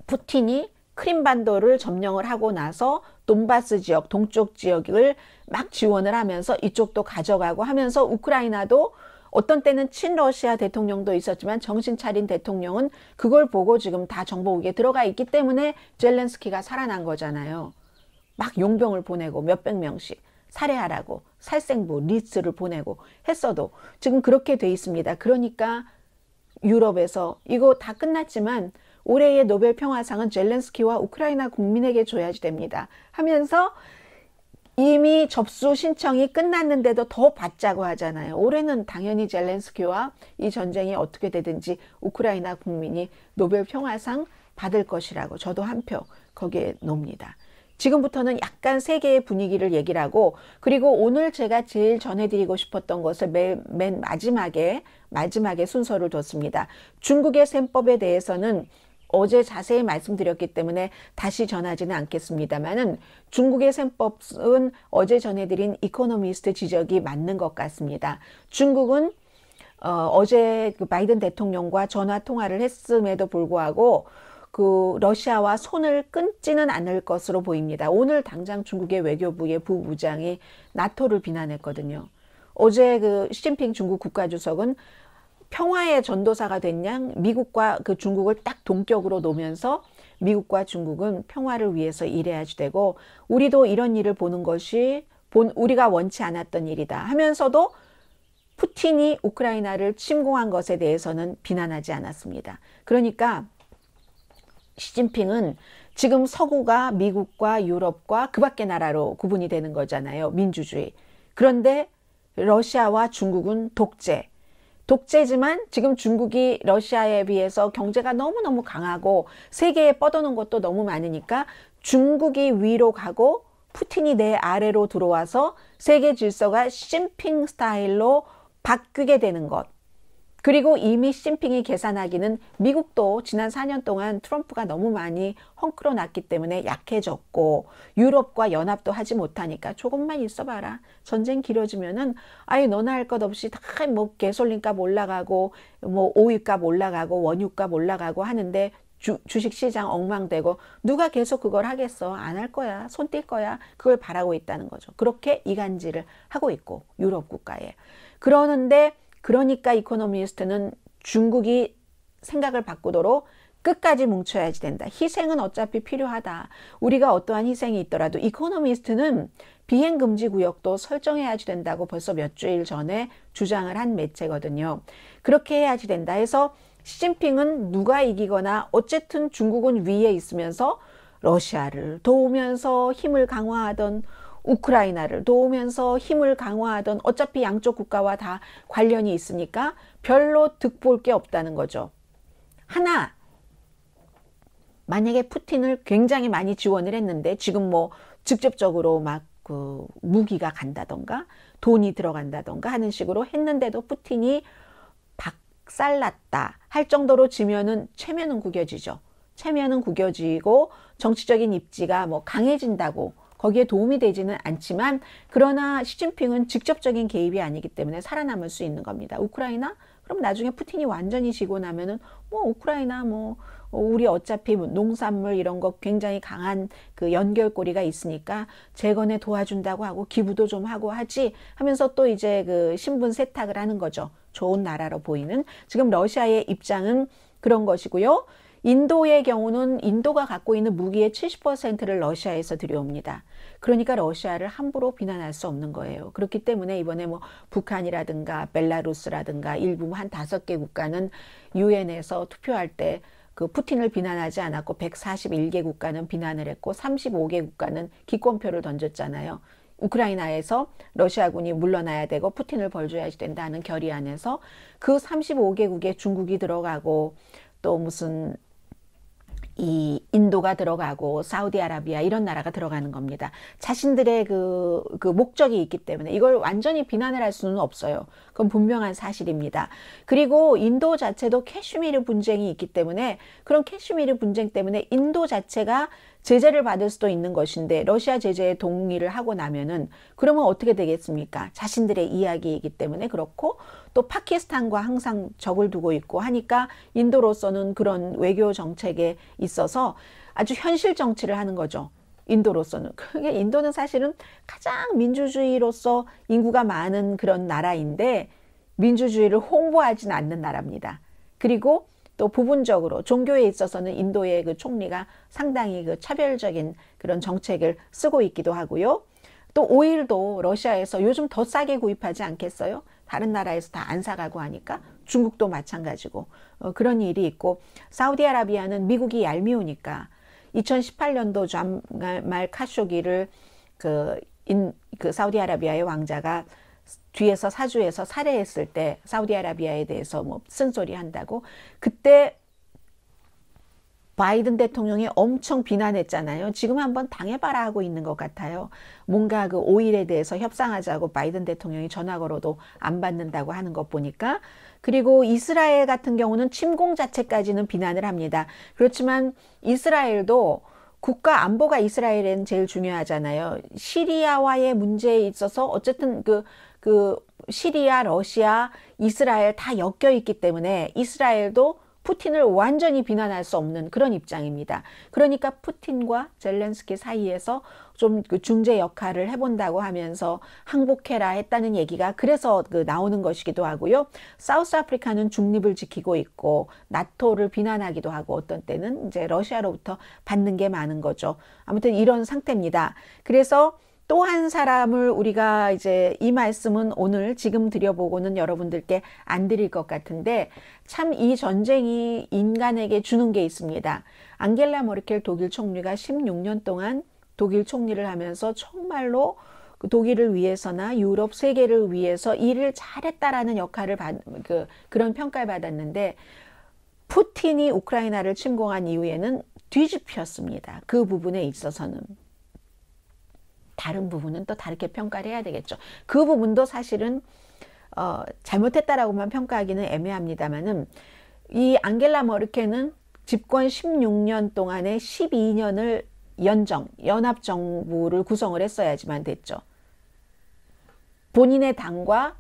푸틴이 크림반도를 점령을 하고 나서 돈바스 지역, 동쪽 지역을 막 지원을 하면서 이쪽도 가져가고 하면서 우크라이나도 어떤 때는 친러시아 대통령도 있었지만 정신 차린 대통령은 그걸 보고 지금 다 정보국에 들어가 있기 때문에 젤렌스키가 살아난 거잖아요. 막 용병을 보내고 몇백 명씩 살해하라고 살생부 리스트를 보내고 했어도 지금 그렇게 돼 있습니다. 그러니까 유럽에서 이거 다 끝났지만 올해의 노벨 평화상은 젤렌스키와 우크라이나 국민에게 줘야지 됩니다. 하면서 이미 접수 신청이 끝났는데도 더 받자고 하잖아요. 올해는 당연히 젤렌스키와 이 전쟁이 어떻게 되든지 우크라이나 국민이 노벨 평화상 받을 것이라고 저도 한 표 거기에 놓습니다. 지금부터는 약간 세계의 분위기를 얘기를 하고 그리고 오늘 제가 제일 전해드리고 싶었던 것을 맨, 맨 마지막에 마지막에 순서를 뒀습니다. 중국의 셈법에 대해서는 어제 자세히 말씀드렸기 때문에 다시 전하지는 않겠습니다만은 중국의 셈법은 어제 전해드린 이코노미스트 지적이 맞는 것 같습니다. 중국은 어, 어제 그 바이든 대통령과 전화 통화를 했음에도 불구하고 그 러시아와 손을 끊지는 않을 것으로 보입니다. 오늘 당장 중국의 외교부의 부부장이 나토를 비난했거든요. 어제 그 시진핑 중국 국가주석은 평화의 전도사가 됐냐 미국과 그 중국을 딱 동격으로 놓으면서 미국과 중국은 평화를 위해서 일해야지 되고 우리도 이런 일을 보는 것이 본 우리가 원치 않았던 일이다 하면서도 푸틴이 우크라이나를 침공한 것에 대해서는 비난하지 않았습니다. 그러니까 시진핑은 지금 서구가 미국과 유럽과 그 밖의 나라로 구분이 되는 거잖아요. 민주주의. 그런데 러시아와 중국은 독재. 독재지만 지금 중국이 러시아에 비해서 경제가 너무너무 강하고 세계에 뻗어놓은 것도 너무 많으니까 중국이 위로 가고 푸틴이 내 아래로 들어와서 세계 질서가 시진핑 스타일로 바뀌게 되는 것. 그리고 이미 시진핑이 계산하기는 미국도 지난 4년 동안 트럼프가 너무 많이 헝클어 놨기 때문에 약해졌고 유럽과 연합도 하지 못하니까 조금만 있어봐라. 전쟁 길어지면은 아예 너나 할 것 없이 다 뭐 개솔린값 올라가고 뭐 오일값 올라가고 원유값 올라가고 하는데 주, 주식시장 엉망되고 누가 계속 그걸 하겠어? 안 할 거야. 손 뗄 거야. 그걸 바라고 있다는 거죠. 그렇게 이간질을 하고 있고 유럽 국가에. 그러는데 그러니까 이코노미스트는 중국이 생각을 바꾸도록 끝까지 뭉쳐야지 된다. 희생은 어차피 필요하다. 우리가 어떠한 희생이 있더라도 이코노미스트는 비행 금지 구역도 설정해야지 된다고 벌써 몇 주일 전에 주장을 한 매체거든요. 그렇게 해야지 된다 해서 시진핑은 누가 이기거나 어쨌든 중국은 위에 있으면서 러시아를 도우면서 힘을 강화하던 우크라이나를 도우면서 힘을 강화하던 어차피 양쪽 국가와 다 관련이 있으니까 별로 득볼 게 없다는 거죠. 하나, 만약에 푸틴을 굉장히 많이 지원을 했는데 지금 뭐 직접적으로 막 그 무기가 간다던가 돈이 들어간다던가 하는 식으로 했는데도 푸틴이 박살났다 할 정도로 지면은 체면은 구겨지죠. 체면은 구겨지고 정치적인 입지가 뭐 강해진다고 거기에 도움이 되지는 않지만 그러나 시진핑은 직접적인 개입이 아니기 때문에 살아남을 수 있는 겁니다. 우크라이나? 그럼 나중에 푸틴이 완전히 지고 나면은 뭐 우크라이나 뭐 우리 어차피 뭐 농산물 이런 거 굉장히 강한 그 연결고리가 있으니까 재건에 도와준다고 하고 기부도 좀 하고 하지 하면서 또 이제 그 신분 세탁을 하는 거죠. 좋은 나라로 보이는 지금 러시아의 입장은 그런 것이고요. 인도의 경우는 인도가 갖고 있는 무기의 70%를 러시아에서 들여옵니다. 그러니까 러시아를 함부로 비난할 수 없는 거예요. 그렇기 때문에 이번에 뭐 북한이라든가 벨라루스라든가 일부 한 다섯 개 국가는 유엔에서 투표할 때 그 푸틴을 비난하지 않았고 141개 국가는 비난을 했고 35개 국가는 기권표를 던졌잖아요. 우크라이나에서 러시아군이 물러나야 되고 푸틴을 벌줘야 된다는 결의안에서 그 35개국에 중국이 들어가고 또 무슨 이 인도가 들어가고 사우디아라비아 이런 나라가 들어가는 겁니다. 자신들의 그, 그 목적이 있기 때문에 이걸 완전히 비난을 할 수는 없어요. 그건 분명한 사실입니다. 그리고 인도 자체도 캐슈미르 분쟁이 있기 때문에 그런 캐슈미르 분쟁 때문에 인도 자체가 제재를 받을 수도 있는 것인데 러시아 제재에 동의를 하고 나면은 그러면 어떻게 되겠습니까? 자신들의 이야기이기 때문에 그렇고 또 파키스탄과 항상 적을 두고 있고 하니까 인도로서는 그런 외교 정책에 있어서 아주 현실 정치를 하는 거죠. 인도로서는 그게 인도는 사실은 가장 민주주의로서 인구가 많은 그런 나라인데 민주주의를 홍보하지는 않는 나라입니다. 그리고 또 부분적으로 종교에 있어서는 인도의 그 총리가 상당히 그 차별적인 그런 정책을 쓰고 있기도 하고요. 또 오일도 러시아에서 요즘 더 싸게 구입하지 않겠어요? 다른 나라에서 다 안 사가고 하니까 중국도 마찬가지고 어, 그런 일이 있고 사우디아라비아는 미국이 얄미우니까 2018년도 잠말 카쇼기를 그 인, 그 사우디아라비아의 왕자가 뒤에서 사주에서 살해했을 때 사우디아라비아에 대해서 뭐 쓴소리 한다고 그때 바이든 대통령이 엄청 비난했잖아요. 지금 한번 당해봐라 하고 있는 것 같아요. 뭔가 그 오일에 대해서 협상하자고 바이든 대통령이 전화 걸어도 안 받는다고 하는 것 보니까 그리고 이스라엘 같은 경우는 침공 자체까지는 비난을 합니다. 그렇지만 이스라엘도 국가 안보가 이스라엘에는 제일 중요하잖아요. 시리아와의 문제에 있어서 어쨌든 그, 그 시리아, 러시아, 이스라엘 다 엮여 있기 때문에 이스라엘도 푸틴을 완전히 비난할 수 없는 그런 입장입니다. 그러니까 푸틴과 젤렌스키 사이에서 좀 그 중재 역할을 해본다고 하면서 항복해라 했다는 얘기가 그래서 그 나오는 것이기도 하고요. 사우스 아프리카는 중립을 지키고 있고 나토를 비난하기도 하고 어떤 때는 이제 러시아로부터 받는 게 많은 거죠. 아무튼 이런 상태입니다. 그래서 또한 사람을 우리가 이제 이 말씀은 오늘 지금 드려보고는 여러분들께 안 드릴 것 같은데 참 이 전쟁이 인간에게 주는 게 있습니다. 앙겔라 머르켈 독일 총리가 16년 동안 독일 총리를 하면서 정말로 그 독일을 위해서나 유럽 세계를 위해서 일을 잘했다라는 역할을 받, 그, 그런 평가를 받았는데 푸틴이 우크라이나를 침공한 이후에는 뒤집혔습니다. 그 부분에 있어서는. 다른 부분은 또 다르게 평가를 해야 되겠죠. 그 부분도 사실은 어, 잘못했다라고만 평가하기는 애매합니다만은 이 앙겔라 머르케는 집권 16년 동안에 12년을 연정, 연합정부를 구성을 했어야지만 됐죠. 본인의 당과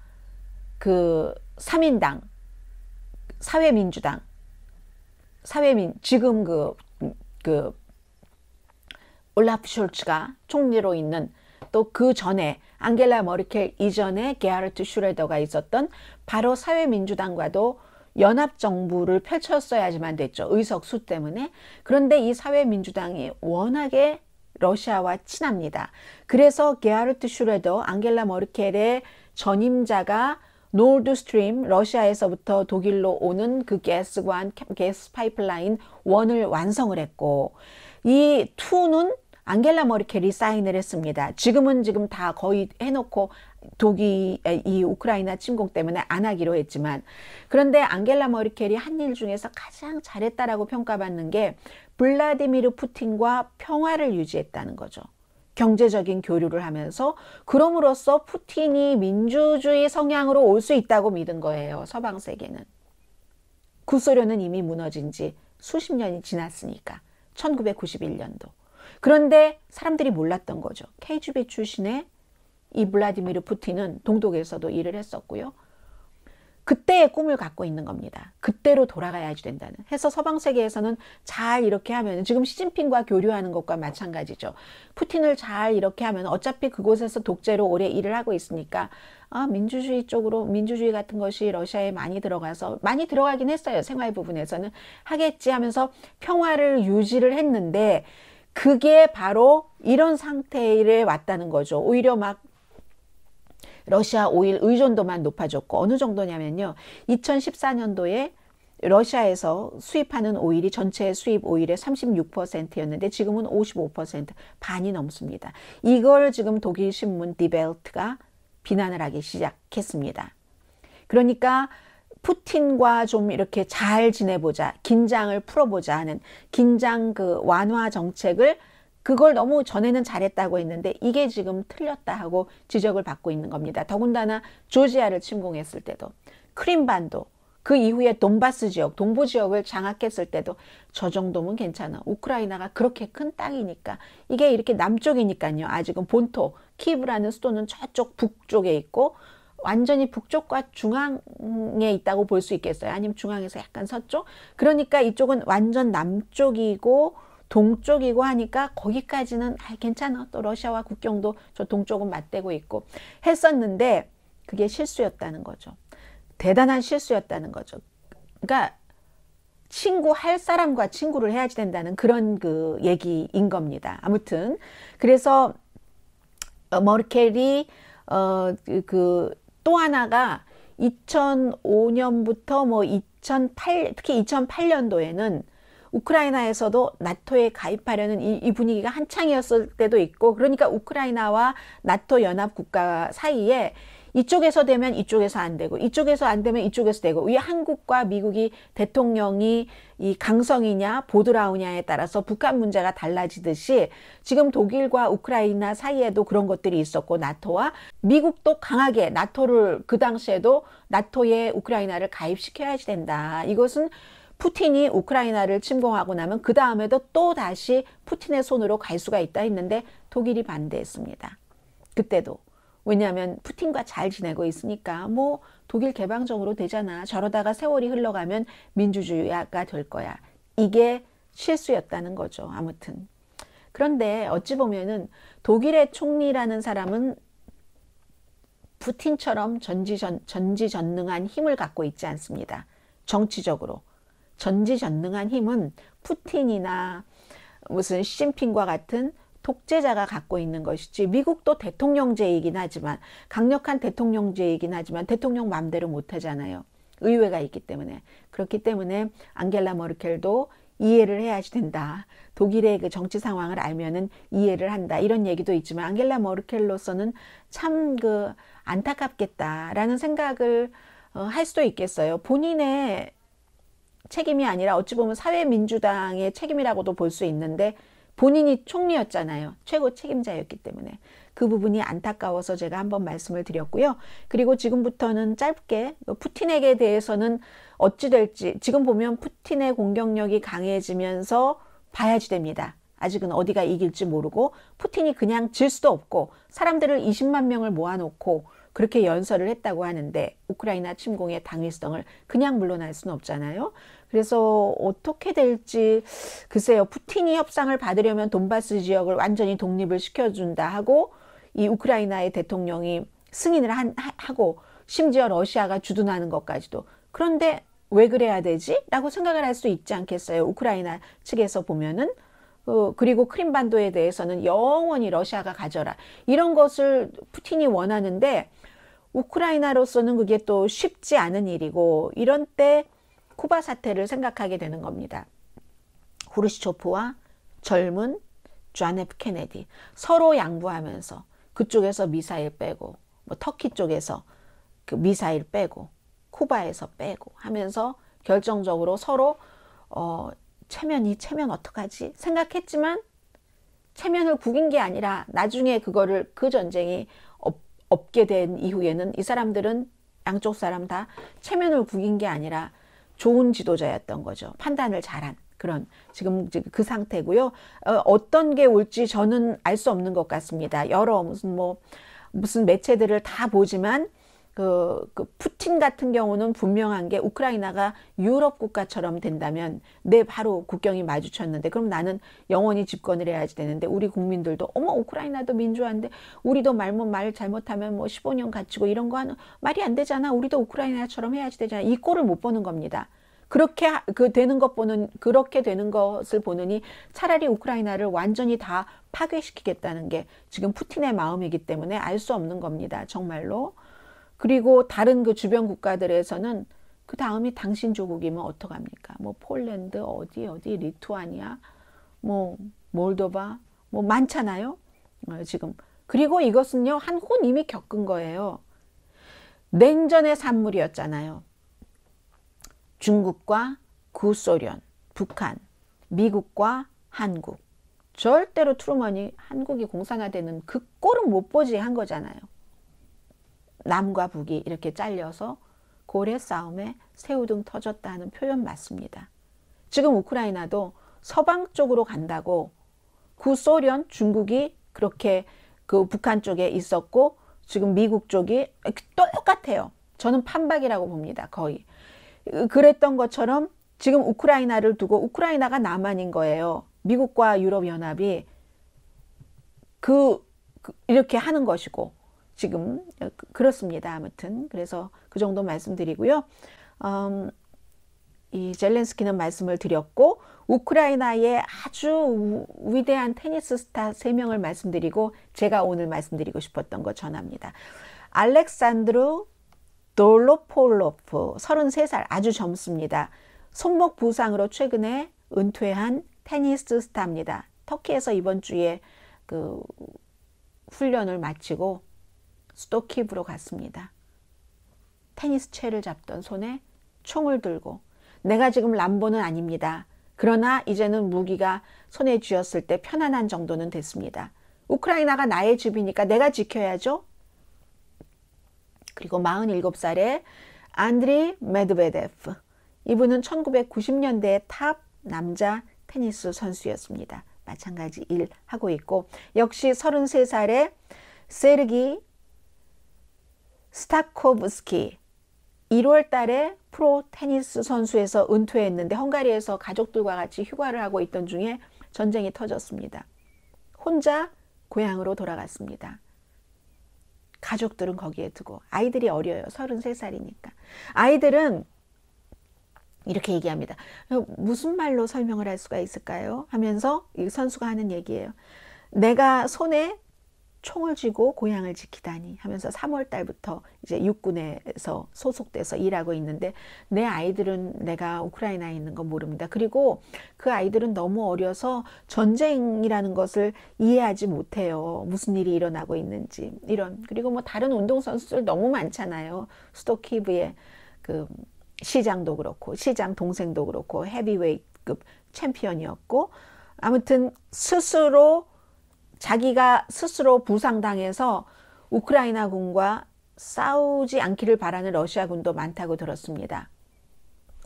그 3인당, 사회민주당, 사회민, 지금 그, 그, 올라프 숄츠가 총리로 있는 또 그 전에 앙겔라 머르켈 이전에 게하르트 슈레더가 있었던 바로 사회민주당과도 연합정부를 펼쳤어야지만 됐죠. 의석수 때문에. 그런데 이 사회민주당이 워낙에 러시아와 친합니다. 그래서 게하르트 슈레더, 앙겔라 머르켈의 전임자가 노드 스트림 러시아에서부터 독일로 오는 그 가스관 가스 파이프라인 one을 완성을 했고 이 two는 앙겔라 머르켈이 사인을 했습니다. 지금은 지금 다 거의 해놓고 독일 이 우크라이나 침공 때문에 안 하기로 했지만 그런데 앙겔라 머르켈이 한 일 중에서 가장 잘했다라고 평가받는 게 블라디미르 푸틴과 평화를 유지했다는 거죠. 경제적인 교류를 하면서 그럼으로써 푸틴이 민주주의 성향으로 올 수 있다고 믿은 거예요. 서방 세계는. 구소련은 이미 무너진 지 수십 년이 지났으니까. 1991년도. 그런데 사람들이 몰랐던 거죠. KGB 출신의 이 블라디미르 푸틴은 동독에서도 일을 했었고요. 그때의 꿈을 갖고 있는 겁니다. 그때로 돌아가야지 된다는. 해서 서방 세계에서는 잘 이렇게 하면 지금 시진핑과 교류하는 것과 마찬가지죠. 푸틴을 잘 이렇게 하면 어차피 그곳에서 독재로 오래 일을 하고 있으니까 아, 민주주의 쪽으로 민주주의 같은 것이 러시아에 많이 들어가서 많이 들어가긴 했어요. 생활 부분에서는 하겠지 하면서 평화를 유지를 했는데 그게 바로 이런 상태에 왔다는 거죠. 오히려 막 러시아 오일 의존도만 높아졌고 어느 정도냐면요. 2014년도에 러시아에서 수입하는 오일이 전체 수입 오일의 36%였는데 지금은 55% 반이 넘습니다. 이걸 지금 독일 신문 디벨트가 비난을 하기 시작했습니다. 그러니까 푸틴과 좀 이렇게 잘 지내보자, 긴장을 풀어보자 하는 긴장 그 완화 정책을 그걸 너무 전에는 잘했다고 했는데 이게 지금 틀렸다 하고 지적을 받고 있는 겁니다. 더군다나 조지아를 침공했을 때도 크림반도 그 이후에 돈바스 지역, 동부 지역을 장악했을 때도 저 정도면 괜찮아. 우크라이나가 그렇게 큰 땅이니까 이게 이렇게 남쪽이니까요. 아직은 본토 키브라는 수도는 저쪽 북쪽에 있고 완전히 북쪽과 중앙에 있다고 볼 수 있겠어요. 아니면 중앙에서 약간 서쪽. 그러니까 이쪽은 완전 남쪽이고 동쪽이고 하니까 거기까지는 아, 괜찮아. 또 러시아와 국경도 저 동쪽은 맞대고 있고 했었는데 그게 실수였다는 거죠. 대단한 실수였다는 거죠. 그러니까 친구 할 사람과 친구를 해야지 된다는 그런 그 얘기인 겁니다. 아무튼 그래서 어, 머르켈이 어그 또 하나가 2005년부터 뭐 2008 특히 2008년도에는 우크라이나에서도 나토에 가입하려는 이, 이, 분위기가 한창이었을 때도 있고 그러니까 우크라이나와 나토 연합 국가 사이에 이쪽에서 되면 이쪽에서 안 되고 이쪽에서 안 되면 이쪽에서 되고 이 한국과 미국이 대통령이 이 강성이냐 보드라우냐에 따라서 북한 문제가 달라지듯이 지금 독일과 우크라이나 사이에도 그런 것들이 있었고 나토와 미국도 강하게 나토를 그 당시에도 나토에 우크라이나를 가입시켜야 된다. 이것은 푸틴이 우크라이나를 침공하고 나면 그 다음에도 또 다시 푸틴의 손으로 갈 수가 있다 했는데 독일이 반대했습니다. 그때도 왜냐하면 푸틴과 잘 지내고 있으니까 뭐 독일 개방적으로 되잖아. 저러다가 세월이 흘러가면 민주주의가 될 거야. 이게 실수였다는 거죠. 아무튼. 그런데 어찌 보면은 독일의 총리라는 사람은 푸틴처럼 전지전, 전지전능한 힘을 갖고 있지 않습니다. 정치적으로. 전지전능한 힘은 푸틴이나 무슨 시진핑과 같은 독재자가 갖고 있는 것이지 미국도 대통령제이긴 하지만 강력한 대통령제이긴 하지만 대통령 마음대로 못하잖아요. 의회가 있기 때문에 그렇기 때문에 안겔라 머르켈도 이해를 해야지 된다. 독일의 그 정치 상황을 알면은 이해를 한다. 이런 얘기도 있지만 안겔라 머르켈로서는 참 그 안타깝겠다라는 생각을 어, 할 수도 있겠어요. 본인의 책임이 아니라 어찌 보면 사회민주당의 책임이라고도 볼 수 있는데 본인이 총리였잖아요. 최고 책임자였기 때문에 그 부분이 안타까워서 제가 한번 말씀을 드렸고요. 그리고 지금부터는 짧게 푸틴에게 대해서는 어찌 될지 지금 보면 푸틴의 공격력이 강해지면서 봐야지 됩니다. 아직은 어디가 이길지 모르고 푸틴이 그냥 질 수도 없고 사람들을 20만 명을 모아놓고 그렇게 연설을 했다고 하는데 우크라이나 침공의 당위성을 그냥 물러날 수는 없잖아요. 그래서 어떻게 될지 글쎄요. 푸틴이 협상을 받으려면 돈바스 지역을 완전히 독립을 시켜준다 하고 이 우크라이나의 대통령이 승인을 한, 하고 심지어 러시아가 주둔하는 것까지도 그런데 왜 그래야 되지? 라고 생각을 할 수 있지 않겠어요. 우크라이나 측에서 보면은 어, 그리고 크림반도에 대해서는 영원히 러시아가 가져라. 이런 것을 푸틴이 원하는데 우크라이나로서는 그게 또 쉽지 않은 일이고 이런 때 쿠바 사태를 생각하게 되는 겁니다. 후르시초프와 젊은 존 F 케네디 서로 양보하면서 그쪽에서 미사일 빼고 뭐 터키 쪽에서 그 미사일 빼고 쿠바에서 빼고 하면서 결정적으로 서로 어 체면이 체면 어떡하지 생각했지만 체면을 구긴 게 아니라 나중에 그거를 그 전쟁이 없, 없게 된 이후에는 이 사람들은 양쪽 사람 다 체면을 구긴 게 아니라 좋은 지도자였던 거죠. 판단을 잘한 그런 지금 그 상태고요. 어, 떤 게 올지 저는 알 수 없는 것 같습니다. 여러 무슨 뭐 무슨 매체들을 다 보지만 그, 그 푸틴 같은 경우는 분명한 게 우크라이나가 유럽 국가처럼 된다면 내 바로 국경이 마주쳤는데 그럼 나는 영원히 집권을 해야지 되는데 우리 국민들도 어머 우크라이나도 민주화인데 우리도 말못 말 잘못하면 뭐 15년 갇히고 이런 거 하는 말이 안 되잖아 우리도 우크라이나처럼 해야지 되잖아 이 꼴을 못 보는 겁니다. 그렇게 그 되는 것 보는 그렇게 되는 것을 보느니 차라리 우크라이나를 완전히 다 파괴시키겠다는 게 지금 푸틴의 마음이기 때문에 알 수 없는 겁니다. 정말로. 그리고 다른 그 주변 국가들에서는 그 다음이 당신 조국이면 어떡합니까? 뭐 폴란드 어디 어디 리투아니아 뭐 몰도바 뭐 많잖아요. 어, 지금 그리고 이것은요 한국은 이미 겪은 거예요. 냉전의 산물이었잖아요. 중국과 구소련, 북한, 미국과 한국. 절대로 트루먼이 한국이 공산화되는 그 꼴은 못 보지 한 거잖아요. 남과 북이 이렇게 잘려서 고래 싸움에 새우등 터졌다는 표현 맞습니다. 지금 우크라이나도 서방 쪽으로 간다고 구소련 중국이 그렇게 그 북한 쪽에 있었고 지금 미국 쪽이 똑같아요. 저는 판박이라고 봅니다. 거의. 그랬던 것처럼 지금 우크라이나를 두고 우크라이나가 남한인 거예요. 미국과 유럽 연합이 그, 그 이렇게 하는 것이고 지금 그렇습니다. 아무튼 그래서 그 정도 말씀드리고요. 음, 이 젤렌스키는 말씀을 드렸고 우크라이나의 아주 위대한 테니스 스타 3명을 말씀드리고 제가 오늘 말씀드리고 싶었던 거 전합니다. 알렉산드루 돌로폴로프 33살 아주 젊습니다. 손목 부상으로 최근에 은퇴한 테니스 스타입니다. 터키에서 이번 주에 그 훈련을 마치고 수도 키브로 갔습니다. 테니스 채를 잡던 손에 총을 들고 내가 지금 람보는 아닙니다. 그러나 이제는 무기가 손에 쥐었을 때 편안한 정도는 됐습니다. 우크라이나가 나의 집이니까 내가 지켜야죠. 그리고 47살에 안드리 메드베데프. 이분은 1990년대의 탑 남자 테니스 선수였습니다. 마찬가지 일 하고 있고 역시 33살에 세르기 스타코브스키 1월 달에 프로 테니스 선수에서 은퇴했는데 헝가리에서 가족들과 같이 휴가를 하고 있던 중에 전쟁이 터졌습니다. 혼자 고향으로 돌아갔습니다. 가족들은 거기에 두고 아이들이 어려요. 33살이니까. 아이들은 이렇게 얘기합니다. 무슨 말로 설명을 할 수가 있을까요? 하면서 이 선수가 하는 얘기예요. 내가 손에 총을 쥐고 고향을 지키다니 하면서 3월 달부터 이제 육군에서 소속돼서 일하고 있는데 내 아이들은 내가 우크라이나에 있는 거 모릅니다. 그리고 그 아이들은 너무 어려서 전쟁이라는 것을 이해하지 못해요. 무슨 일이 일어나고 있는지 이런 그리고 뭐 다른 운동 선수들 너무 많잖아요. 수도 키브의 그 시장도 그렇고 시장 동생도 그렇고 헤비웨이급 챔피언이었고 아무튼 스스로 자기가 스스로 부상당해서 우크라이나군과 싸우지 않기를 바라는 러시아군도 많다고 들었습니다.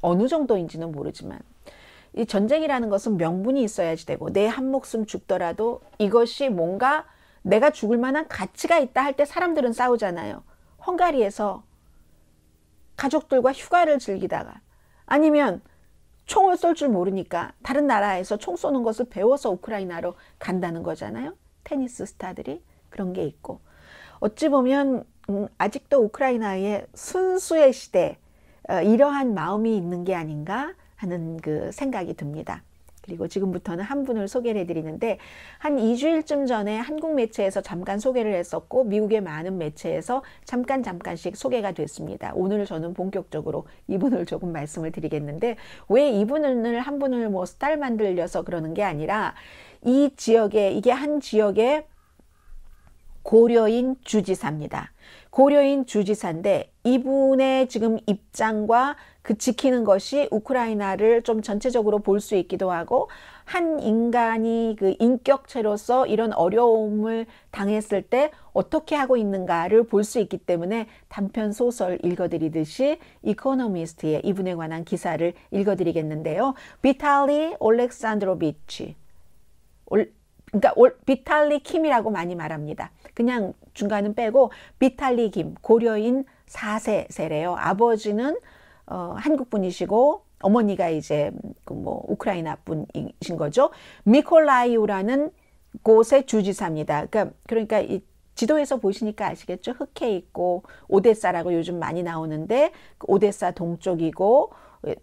어느 정도인지는 모르지만 이 전쟁이라는 것은 명분이 있어야지 되고 내 한 목숨 죽더라도 이것이 뭔가 내가 죽을 만한 가치가 있다 할 때 사람들은 싸우잖아요. 헝가리에서 가족들과 휴가를 즐기다가 아니면 총을 쏠 줄 모르니까 다른 나라에서 총 쏘는 것을 배워서 우크라이나로 간다는 거잖아요. 테니스 스타들이 그런 게 있고 어찌 보면 음, 아직도 우크라이나의 순수의 시대 어, 이러한 마음이 있는 게 아닌가 하는 그 생각이 듭니다. 그리고 지금부터는 한 분을 소개를 해드리는데 한 2주일쯤 전에 한국 매체에서 잠깐 소개를 했었고 미국의 많은 매체에서 잠깐 잠깐씩 소개가 됐습니다. 오늘 저는 본격적으로 이분을 조금 말씀을 드리겠는데 왜 이분을 한 분을 뭐 스타를 만들려서 그러는 게 아니라 이 지역에 이게 한 지역의 고려인 주지사입니다. 고려인 주지사인데 이분의 지금 입장과 그 지키는 것이 우크라이나를 좀 전체적으로 볼 수 있기도 하고 한 인간이 그 인격체로서 이런 어려움을 당했을 때 어떻게 하고 있는가를 볼 수 있기 때문에 단편 소설 읽어드리듯이 이코노미스트의 이분에 관한 기사를 읽어드리겠는데요. 비탈리 올렉산드로비치 그러니까 비탈리 킴이라고 많이 말합니다. 그냥 중간은 빼고 비탈리 김 고려인 4세 세래요. 아버지는 어, 한국 분이시고 어머니가 이제 그뭐 우크라이나 분이신 거죠. 미콜라이우라는 곳의 주지사입니다. 그러니까 그러니까 이 지도에서 보시니까 아시겠죠? 흑해 있고 오데사라고 요즘 많이 나오는데 그 오데사 동쪽이고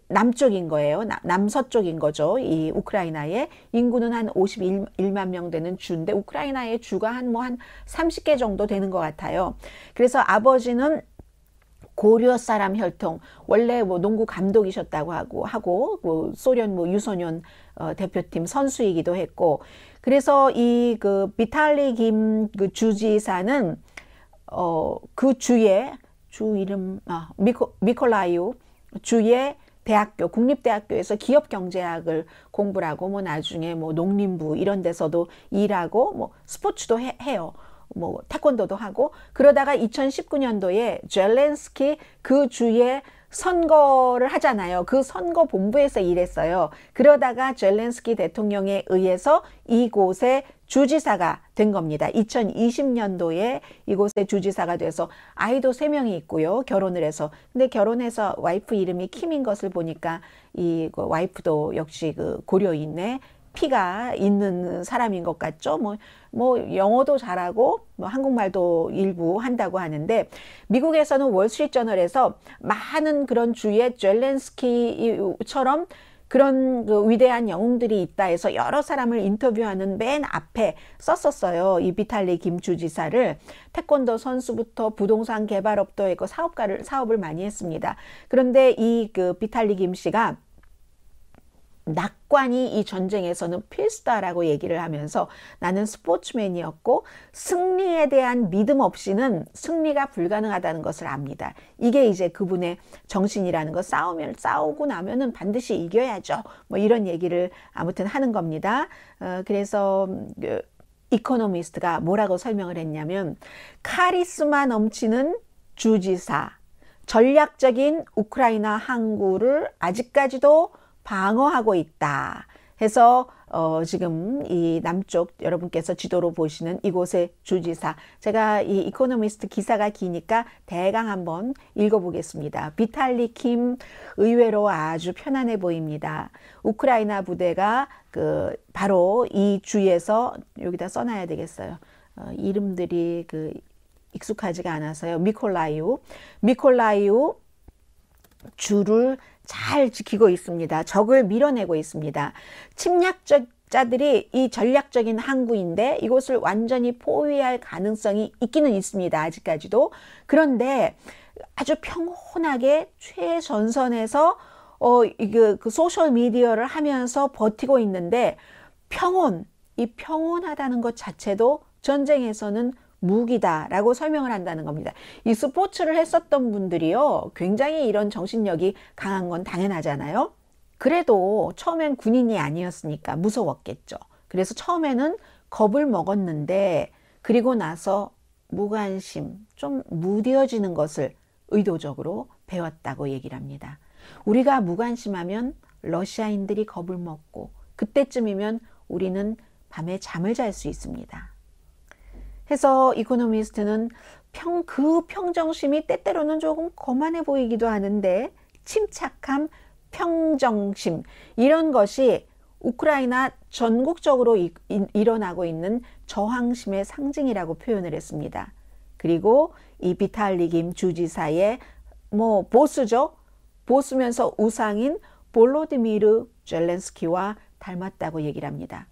남쪽인 거예요. 남서쪽인 거죠. 이 우크라이나의 인구는 한 51만 명 되는 주인데 우크라이나의 주가 한 뭐한 뭐 30개 정도 되는 것 같아요. 그래서 아버지는 고려 사람 혈통 원래 뭐 농구 감독이셨다고 하고 하고 뭐 소련 뭐 유소년 어, 대표팀 선수이기도 했고 그래서 이 그 비탈리 김 그 주지사는 어그 주에 주 이름 아 미코 미콜라이오 주에 대학교 국립대학교에서 기업 경제학을 공부를 하고 뭐 나중에 뭐 농림부 이런 데서도 일하고 뭐 스포츠도 해, 해요. 뭐 태권도도 하고 그러다가 2019년도에 젤렌스키 그 주에 선거를 하잖아요. 그 선거 본부에서 일했어요. 그러다가 젤렌스키 대통령에 의해서 이곳에 주지사가 된 겁니다. 2020년도에 이곳에 주지사가 돼서 아이도 3명이 있고요. 결혼을 해서. 근데 결혼해서 와이프 이름이 킴인 것을 보니까 이그 와이프도 역시 그 고려인의 피가 있는 사람인 것 같죠. 뭐, 뭐, 영어도 잘하고, 뭐, 한국말도 일부 한다고 하는데, 미국에서는 월스트리트저널에서 많은 그런 주의 젤렌스키처럼 그런 그 위대한 영웅들이 있다 해서 여러 사람을 인터뷰하는 맨 앞에 썼었어요. 이 비탈리 김 주지사를 태권도 선수부터 부동산 개발업도 했고 사업가를 사업을 많이 했습니다. 그런데 이 그 비탈리 김 씨가 낙관이 이 전쟁에서는 필수다라고 얘기를 하면서 나는 스포츠맨이었고 승리에 대한 믿음 없이는 승리가 불가능하다는 것을 압니다. 이게 이제 그분의 정신이라는 거 싸우면 싸우고 나면은 반드시 이겨야죠. 뭐 이런 얘기를 아무튼 하는 겁니다. 어, 그래서 그 이코노미스트가 뭐라고 설명을 했냐면 카리스마 넘치는 주지사 전략적인 우크라이나 항구를 아직까지도 방어하고 있다. 해서 어, 지금 이 남쪽 여러분께서 지도로 보시는 이곳의 주지사 제가 이 이코노미스트 기사가 기니까 대강 한번 읽어보겠습니다. 비탈리 킴 의외로 아주 편안해 보입니다. 우크라이나 부대가 그 바로 이 주에서 여기다 써놔야 되겠어요. 어, 이름들이 그 익숙하지가 않아서요. 미콜라이우 미콜라이우 주를 잘 지키고 있습니다. 적을 밀어내고 있습니다. 침략적 자들이 이 전략적인 항구인데 이곳을 완전히 포위할 가능성이 있기는 있습니다. 아직까지도. 그런데 아주 평온하게 최전선에서 어, 그, 그 소셜 미디어를 하면서 버티고 있는데 평온, 이 평온하다는 것 자체도 전쟁에서는 무기다라고 설명을 한다는 겁니다. 이 스포츠를 했었던 분들이요. 굉장히 이런 정신력이 강한 건 당연하잖아요. 그래도 처음엔 군인이 아니었으니까 무서웠겠죠. 그래서 처음에는 겁을 먹었는데 그리고 나서 무관심, 좀 무뎌지는 것을 의도적으로 배웠다고 얘기를 합니다. 우리가 무관심하면 러시아인들이 겁을 먹고 그때쯤이면 우리는 밤에 잠을 잘 수 있습니다. 해서 이코노미스트는 평, 그 평정심이 때때로는 조금 거만해 보이기도 하는데 침착함, 평정심 이런 것이 우크라이나 전국적으로 이, 이, 일어나고 있는 저항심의 상징이라고 표현을 했습니다. 그리고 이 비탈리 김 주지사의 뭐 보스죠. 보스면서 우상인 볼로디미르 젤렌스키와 닮았다고 얘기를 합니다.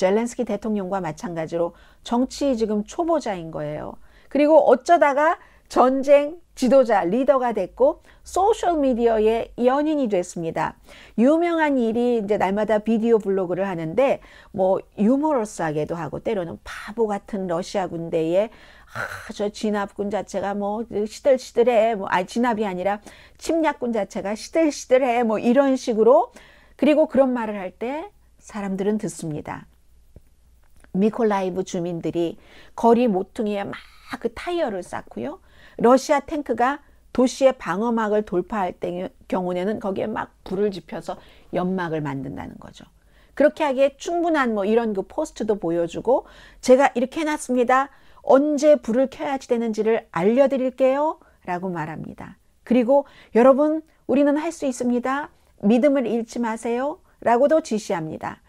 젤렌스키 대통령과 마찬가지로 정치 지금 초보자인 거예요. 그리고 어쩌다가 전쟁 지도자, 리더가 됐고 소셜 미디어의 연인이 됐습니다. 유명한 일이 이제 날마다 비디오 블로그를 하는데 뭐 유머러스하게도 하고 때로는 바보 같은 러시아 군대의 아, 저 진압군 자체가 뭐 시들시들해. 뭐 아니 진압이 아니라 침략군 자체가 시들시들해. 뭐 이런 식으로 그리고 그런 말을 할 때 사람들은 듣습니다. 미콜라이브 주민들이 거리 모퉁이에 막 그 타이어를 쌓고요. 러시아 탱크가 도시의 방어막을 돌파할 때 경우에는 거기에 막 불을 지펴서 연막을 만든다는 거죠. 그렇게 하기에 충분한 뭐 이런 그 포스트도 보여주고 제가 이렇게 해놨습니다. 언제 불을 켜야지 되는지를 알려드릴게요. 라고 말합니다. 그리고 여러분, 우리는 할 수 있습니다. 믿음을 잃지 마세요. 라고도 지시합니다.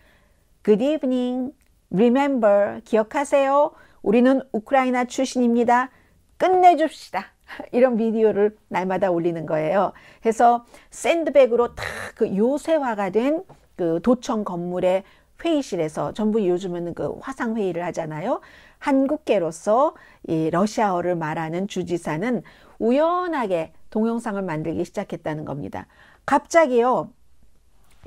Good evening. Remember, 기억하세요. 우리는 우크라이나 출신입니다. 끝내줍시다. 이런 비디오를 날마다 올리는 거예요. 그래서 샌드백으로 다 그 요새화가 된 그 도청 건물의 회의실에서 전부 요즘은 그 화상 회의를 하잖아요. 한국계로서 이 러시아어를 말하는 주지사는 우연하게 동영상을 만들기 시작했다는 겁니다. 갑자기요.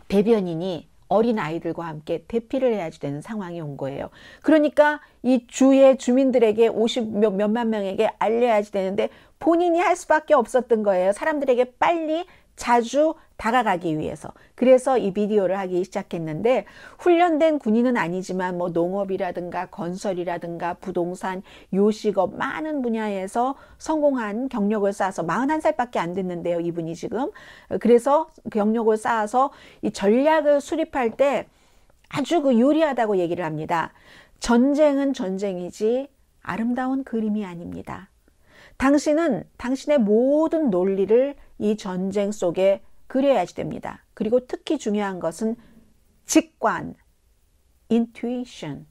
대변인이 어린 아이들과 함께 대피를 해야지 되는 상황이 온 거예요. 그러니까 이 주의 주민들에게 50 몇, 몇만 명에게 알려야지 되는데 본인이 할 수밖에 없었던 거예요. 사람들에게 빨리 자주 다가가기 위해서. 그래서 이 비디오를 하기 시작했는데 훈련된 군인은 아니지만 뭐 농업이라든가 건설이라든가 부동산, 요식업 많은 분야에서 성공한 경력을 쌓아서 41살밖에 안 됐는데요. 이분이 지금. 그래서 경력을 쌓아서 이 전략을 수립할 때 아주 그 유리하다고 얘기를 합니다. 전쟁은 전쟁이지 아름다운 그림이 아닙니다. 당신은 당신의 모든 논리를 이 전쟁 속에 그려야지 됩니다. 그리고 특히 중요한 것은 직관, intuition,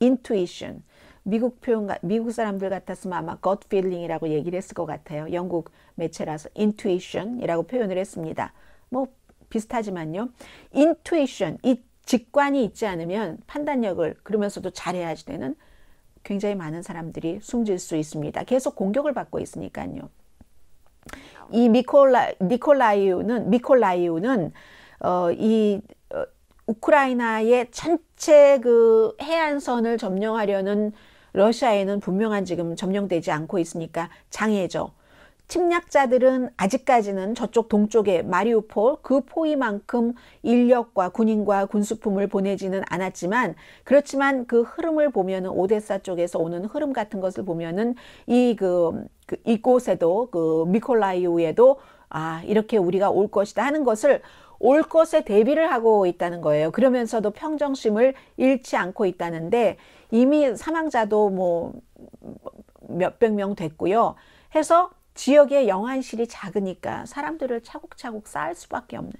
intuition. 미국 표현, 미국 사람들 같았으면 아마 gut feeling이라고 얘기를 했을 것 같아요. 영국 매체라서 intuition이라고 표현을 했습니다. 뭐 비슷하지만요. intuition, 이 직관이 있지 않으면 판단력을 그러면서도 잘해야지 되는 굉장히 많은 사람들이 숨질 수 있습니다. 계속 공격을 받고 있으니까요. 이 미콜라 니콜라이우는 미콜라이우는 어, 이 우크라이나의 전체 그 해안선을 점령하려는 러시아에는 분명한 지금 점령되지 않고 있으니까 장애죠. 침략자들은 아직까지는 저쪽 동쪽에 마리우폴 그 포위만큼 인력과 군인과 군수품을 보내지는 않았지만 그렇지만 그 흐름을 보면은 오데사 쪽에서 오는 흐름 같은 것을 보면은 이그 그 이곳에도 그 미콜라이우에도 아 이렇게 우리가 올 것이다 하는 것을 올 것에 대비를 하고 있다는 거예요. 그러면서도 평정심을 잃지 않고 있다는데 이미 사망자도 뭐 몇백 명 됐고요. 해서 지역의 영안실이 작으니까 사람들을 차곡차곡 쌓을 수밖에 없는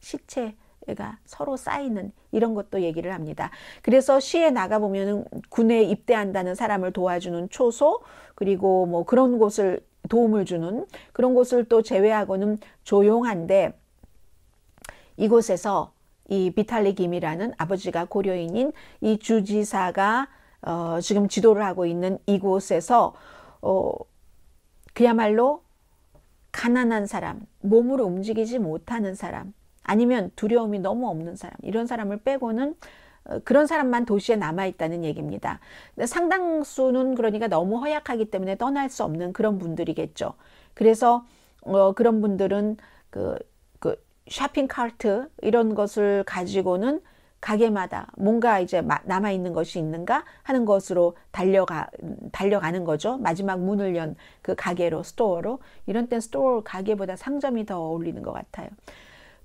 시체 가 서로 쌓이는 이런 것도 얘기를 합니다. 그래서 시에 나가 보면은 군에 입대한다는 사람을 도와주는 초소 그리고 뭐 그런 곳을 도움을 주는 그런 곳을 또 제외하고는 조용한데 이곳에서 이 비탈리 김이라는 아버지가 고려인인 이 주지사가 어, 지금 지도를 하고 있는 이곳에서 어, 그야말로 가난한 사람, 몸으로 움직이지 못하는 사람, 아니면 두려움이 너무 없는 사람, 이런 사람을 빼고는 어, 그런 사람만 도시에 남아 있다는 얘기입니다. 상당수는 그러니까 너무 허약하기 때문에 떠날 수 없는 그런 분들이겠죠. 그래서 어, 그런 분들은 그, 그 쇼핑 카트 이런 것을 가지고는 가게마다 뭔가 이제 남아 있는 것이 있는가 하는 것으로 달려가 달려가는 거죠. 마지막 문을 연 그 가게로 store로 이런 땐 store 가게보다 상점이 더 어울리는 것 같아요.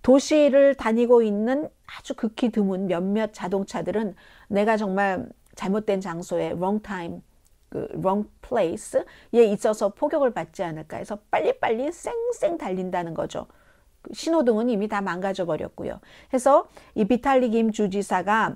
도시를 다니고 있는 아주 극히 드문 몇몇 자동차들은 내가 정말 잘못된 장소에 wrong time 그 wrong place에 있어서 포격을 받지 않을까 해서 빨리빨리 쌩쌩 달린다는 거죠. 신호등은 이미 다 망가져 버렸고요. 해서 이 비탈리 김 주지사가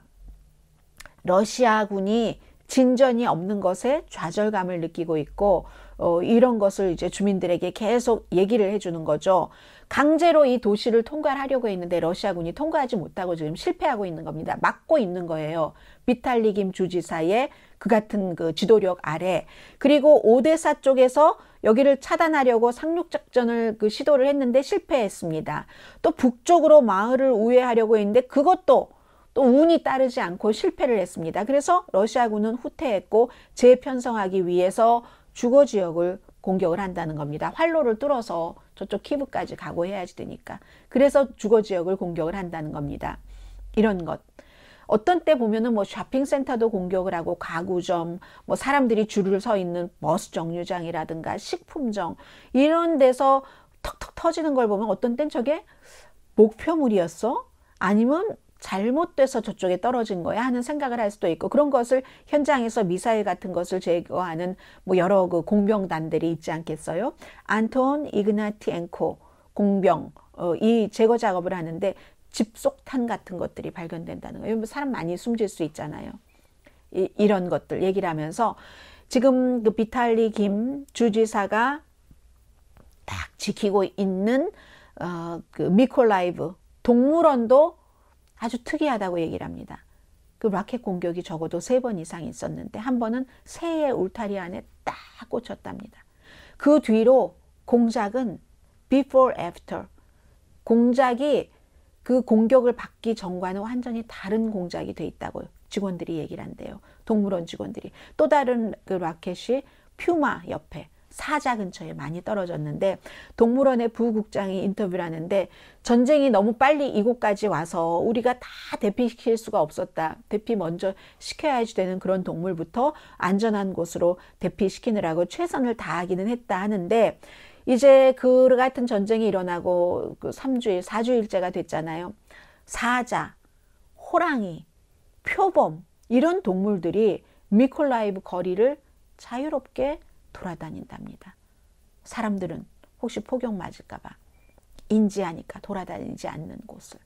러시아군이 진전이 없는 것에 좌절감을 느끼고 있고 어, 이런 것을 이제 주민들에게 계속 얘기를 해주는 거죠. 강제로 이 도시를 통과하려고 했는데 러시아군이 통과하지 못하고 지금 실패하고 있는 겁니다. 막고 있는 거예요. 비탈리 김 주지사의 그 같은 그 지도력 아래 그리고 오데사 쪽에서 여기를 차단하려고 상륙 작전을 그 시도를 했는데 실패했습니다. 또 북쪽으로 마을을 우회하려고 했는데 그것도 또 운이 따르지 않고 실패를 했습니다. 그래서 러시아군은 후퇴했고 재편성하기 위해서 주거 지역을 공격을 한다는 겁니다. 활로를 뚫어서 저쪽 키브까지 가고 해야지 되니까. 그래서 주거 지역을 공격을 한다는 겁니다. 이런 것. 어떤 때 보면은 뭐 쇼핑센터도 공격을 하고 가구점, 뭐 사람들이 줄을 서 있는 버스 정류장이라든가 식품점 이런 데서 턱턱 터지는 걸 보면 어떤 땐 저게 목표물이었어? 아니면 잘못돼서 저쪽에 떨어진 거야 하는 생각을 할 수도 있고 그런 것을 현장에서 미사일 같은 것을 제거하는 뭐 여러 그 공병단들이 있지 않겠어요? 안톤 이그나티엔코 공병 어, 이 제거 작업을 하는데 집속탄 같은 것들이 발견된다는 거예요. 뭐 사람 많이 숨질 수 있잖아요. 이, 이런 것들 얘기를 하면서 지금 그 비탈리 김 주지사가 딱 지키고 있는 어, 그 미콜라이브 동물원도 아주 특이하다고 얘기를 합니다. 그 라켓 공격이 적어도 세 번 이상 있었는데 한 번은 새의 울타리 안에 딱 꽂혔답니다. 그 뒤로 공작은 before after 공작이 그 공격을 받기 전과는 완전히 다른 공작이 돼 있다고 직원들이 얘기를 한대요. 동물원 직원들이. 또 다른 그 라켓이 퓨마 옆에 사자 근처에 많이 떨어졌는데 동물원의 부국장이 인터뷰를 하는데 전쟁이 너무 빨리 이곳까지 와서 우리가 다 대피시킬 수가 없었다. 대피 먼저 시켜야지 되는 그런 동물부터 안전한 곳으로 대피시키느라고 최선을 다하기는 했다 하는데 이제 그 같은 전쟁이 일어나고 그 3주일, 4주일째가 됐잖아요. 사자, 호랑이, 표범 이런 동물들이 미콜라이브 거리를 자유롭게 돌아다닌답니다. 사람들은 혹시 폭격 맞을까봐 인지하니까 돌아다니지 않는 곳을.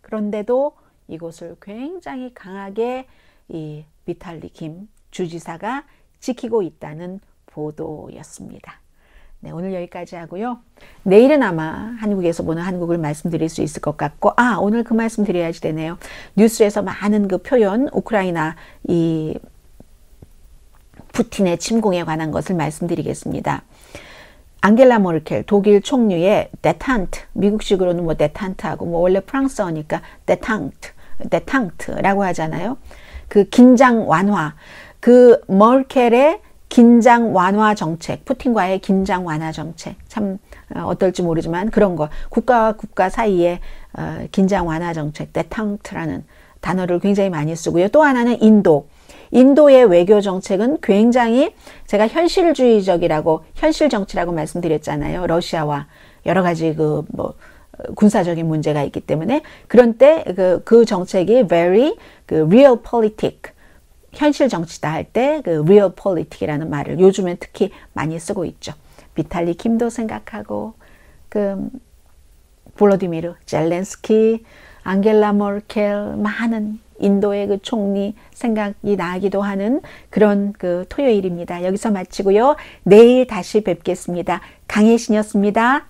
그런데도 이곳을 굉장히 강하게 이 비탈리 김 주지사가 지키고 있다는 보도였습니다. 네, 오늘 여기까지 하고요. 내일은 아마 한국에서 보는 한국을 말씀드릴 수 있을 것 같고, 아, 오늘 그 말씀 드려야지 되네요. 뉴스에서 많은 그 표현, 우크라이나 이 푸틴의 침공에 관한 것을 말씀드리겠습니다. 앙겔라 모르켈 독일 총리의 데탄트 미국식으로는 뭐 데탄트하고 뭐 원래 프랑스어니까 데탕트 데탕트라고 하잖아요. 그 긴장 완화, 그 멀켈의 긴장 완화 정책, 푸틴과의 긴장 완화 정책, 참 어, 어떨지 모르지만 그런 거, 국가와 국가 사이에 어, 긴장 완화 정책, 데탕트라는 단어를 굉장히 많이 쓰고요. 또 하나는 인도. 인도의 외교 정책은 굉장히 제가 현실주의적이라고 현실 정치라고 말씀드렸잖아요. 러시아와 여러 가지 그 뭐 군사적인 문제가 있기 때문에 그런 때그 그 정책이 very 그 real politic 현실 정치다 할 때 그 real politic이라는 말을 요즘엔 특히 많이 쓰고 있죠. 비탈리 킴도 생각하고 그 볼로디미르 젤렌스키, 앙겔라 머켈 많은 인도의 그 총리 생각이 나기도 하는 그런 그 토요일입니다. 여기서 마치고요. 내일 다시 뵙겠습니다. 강혜신이었습니다.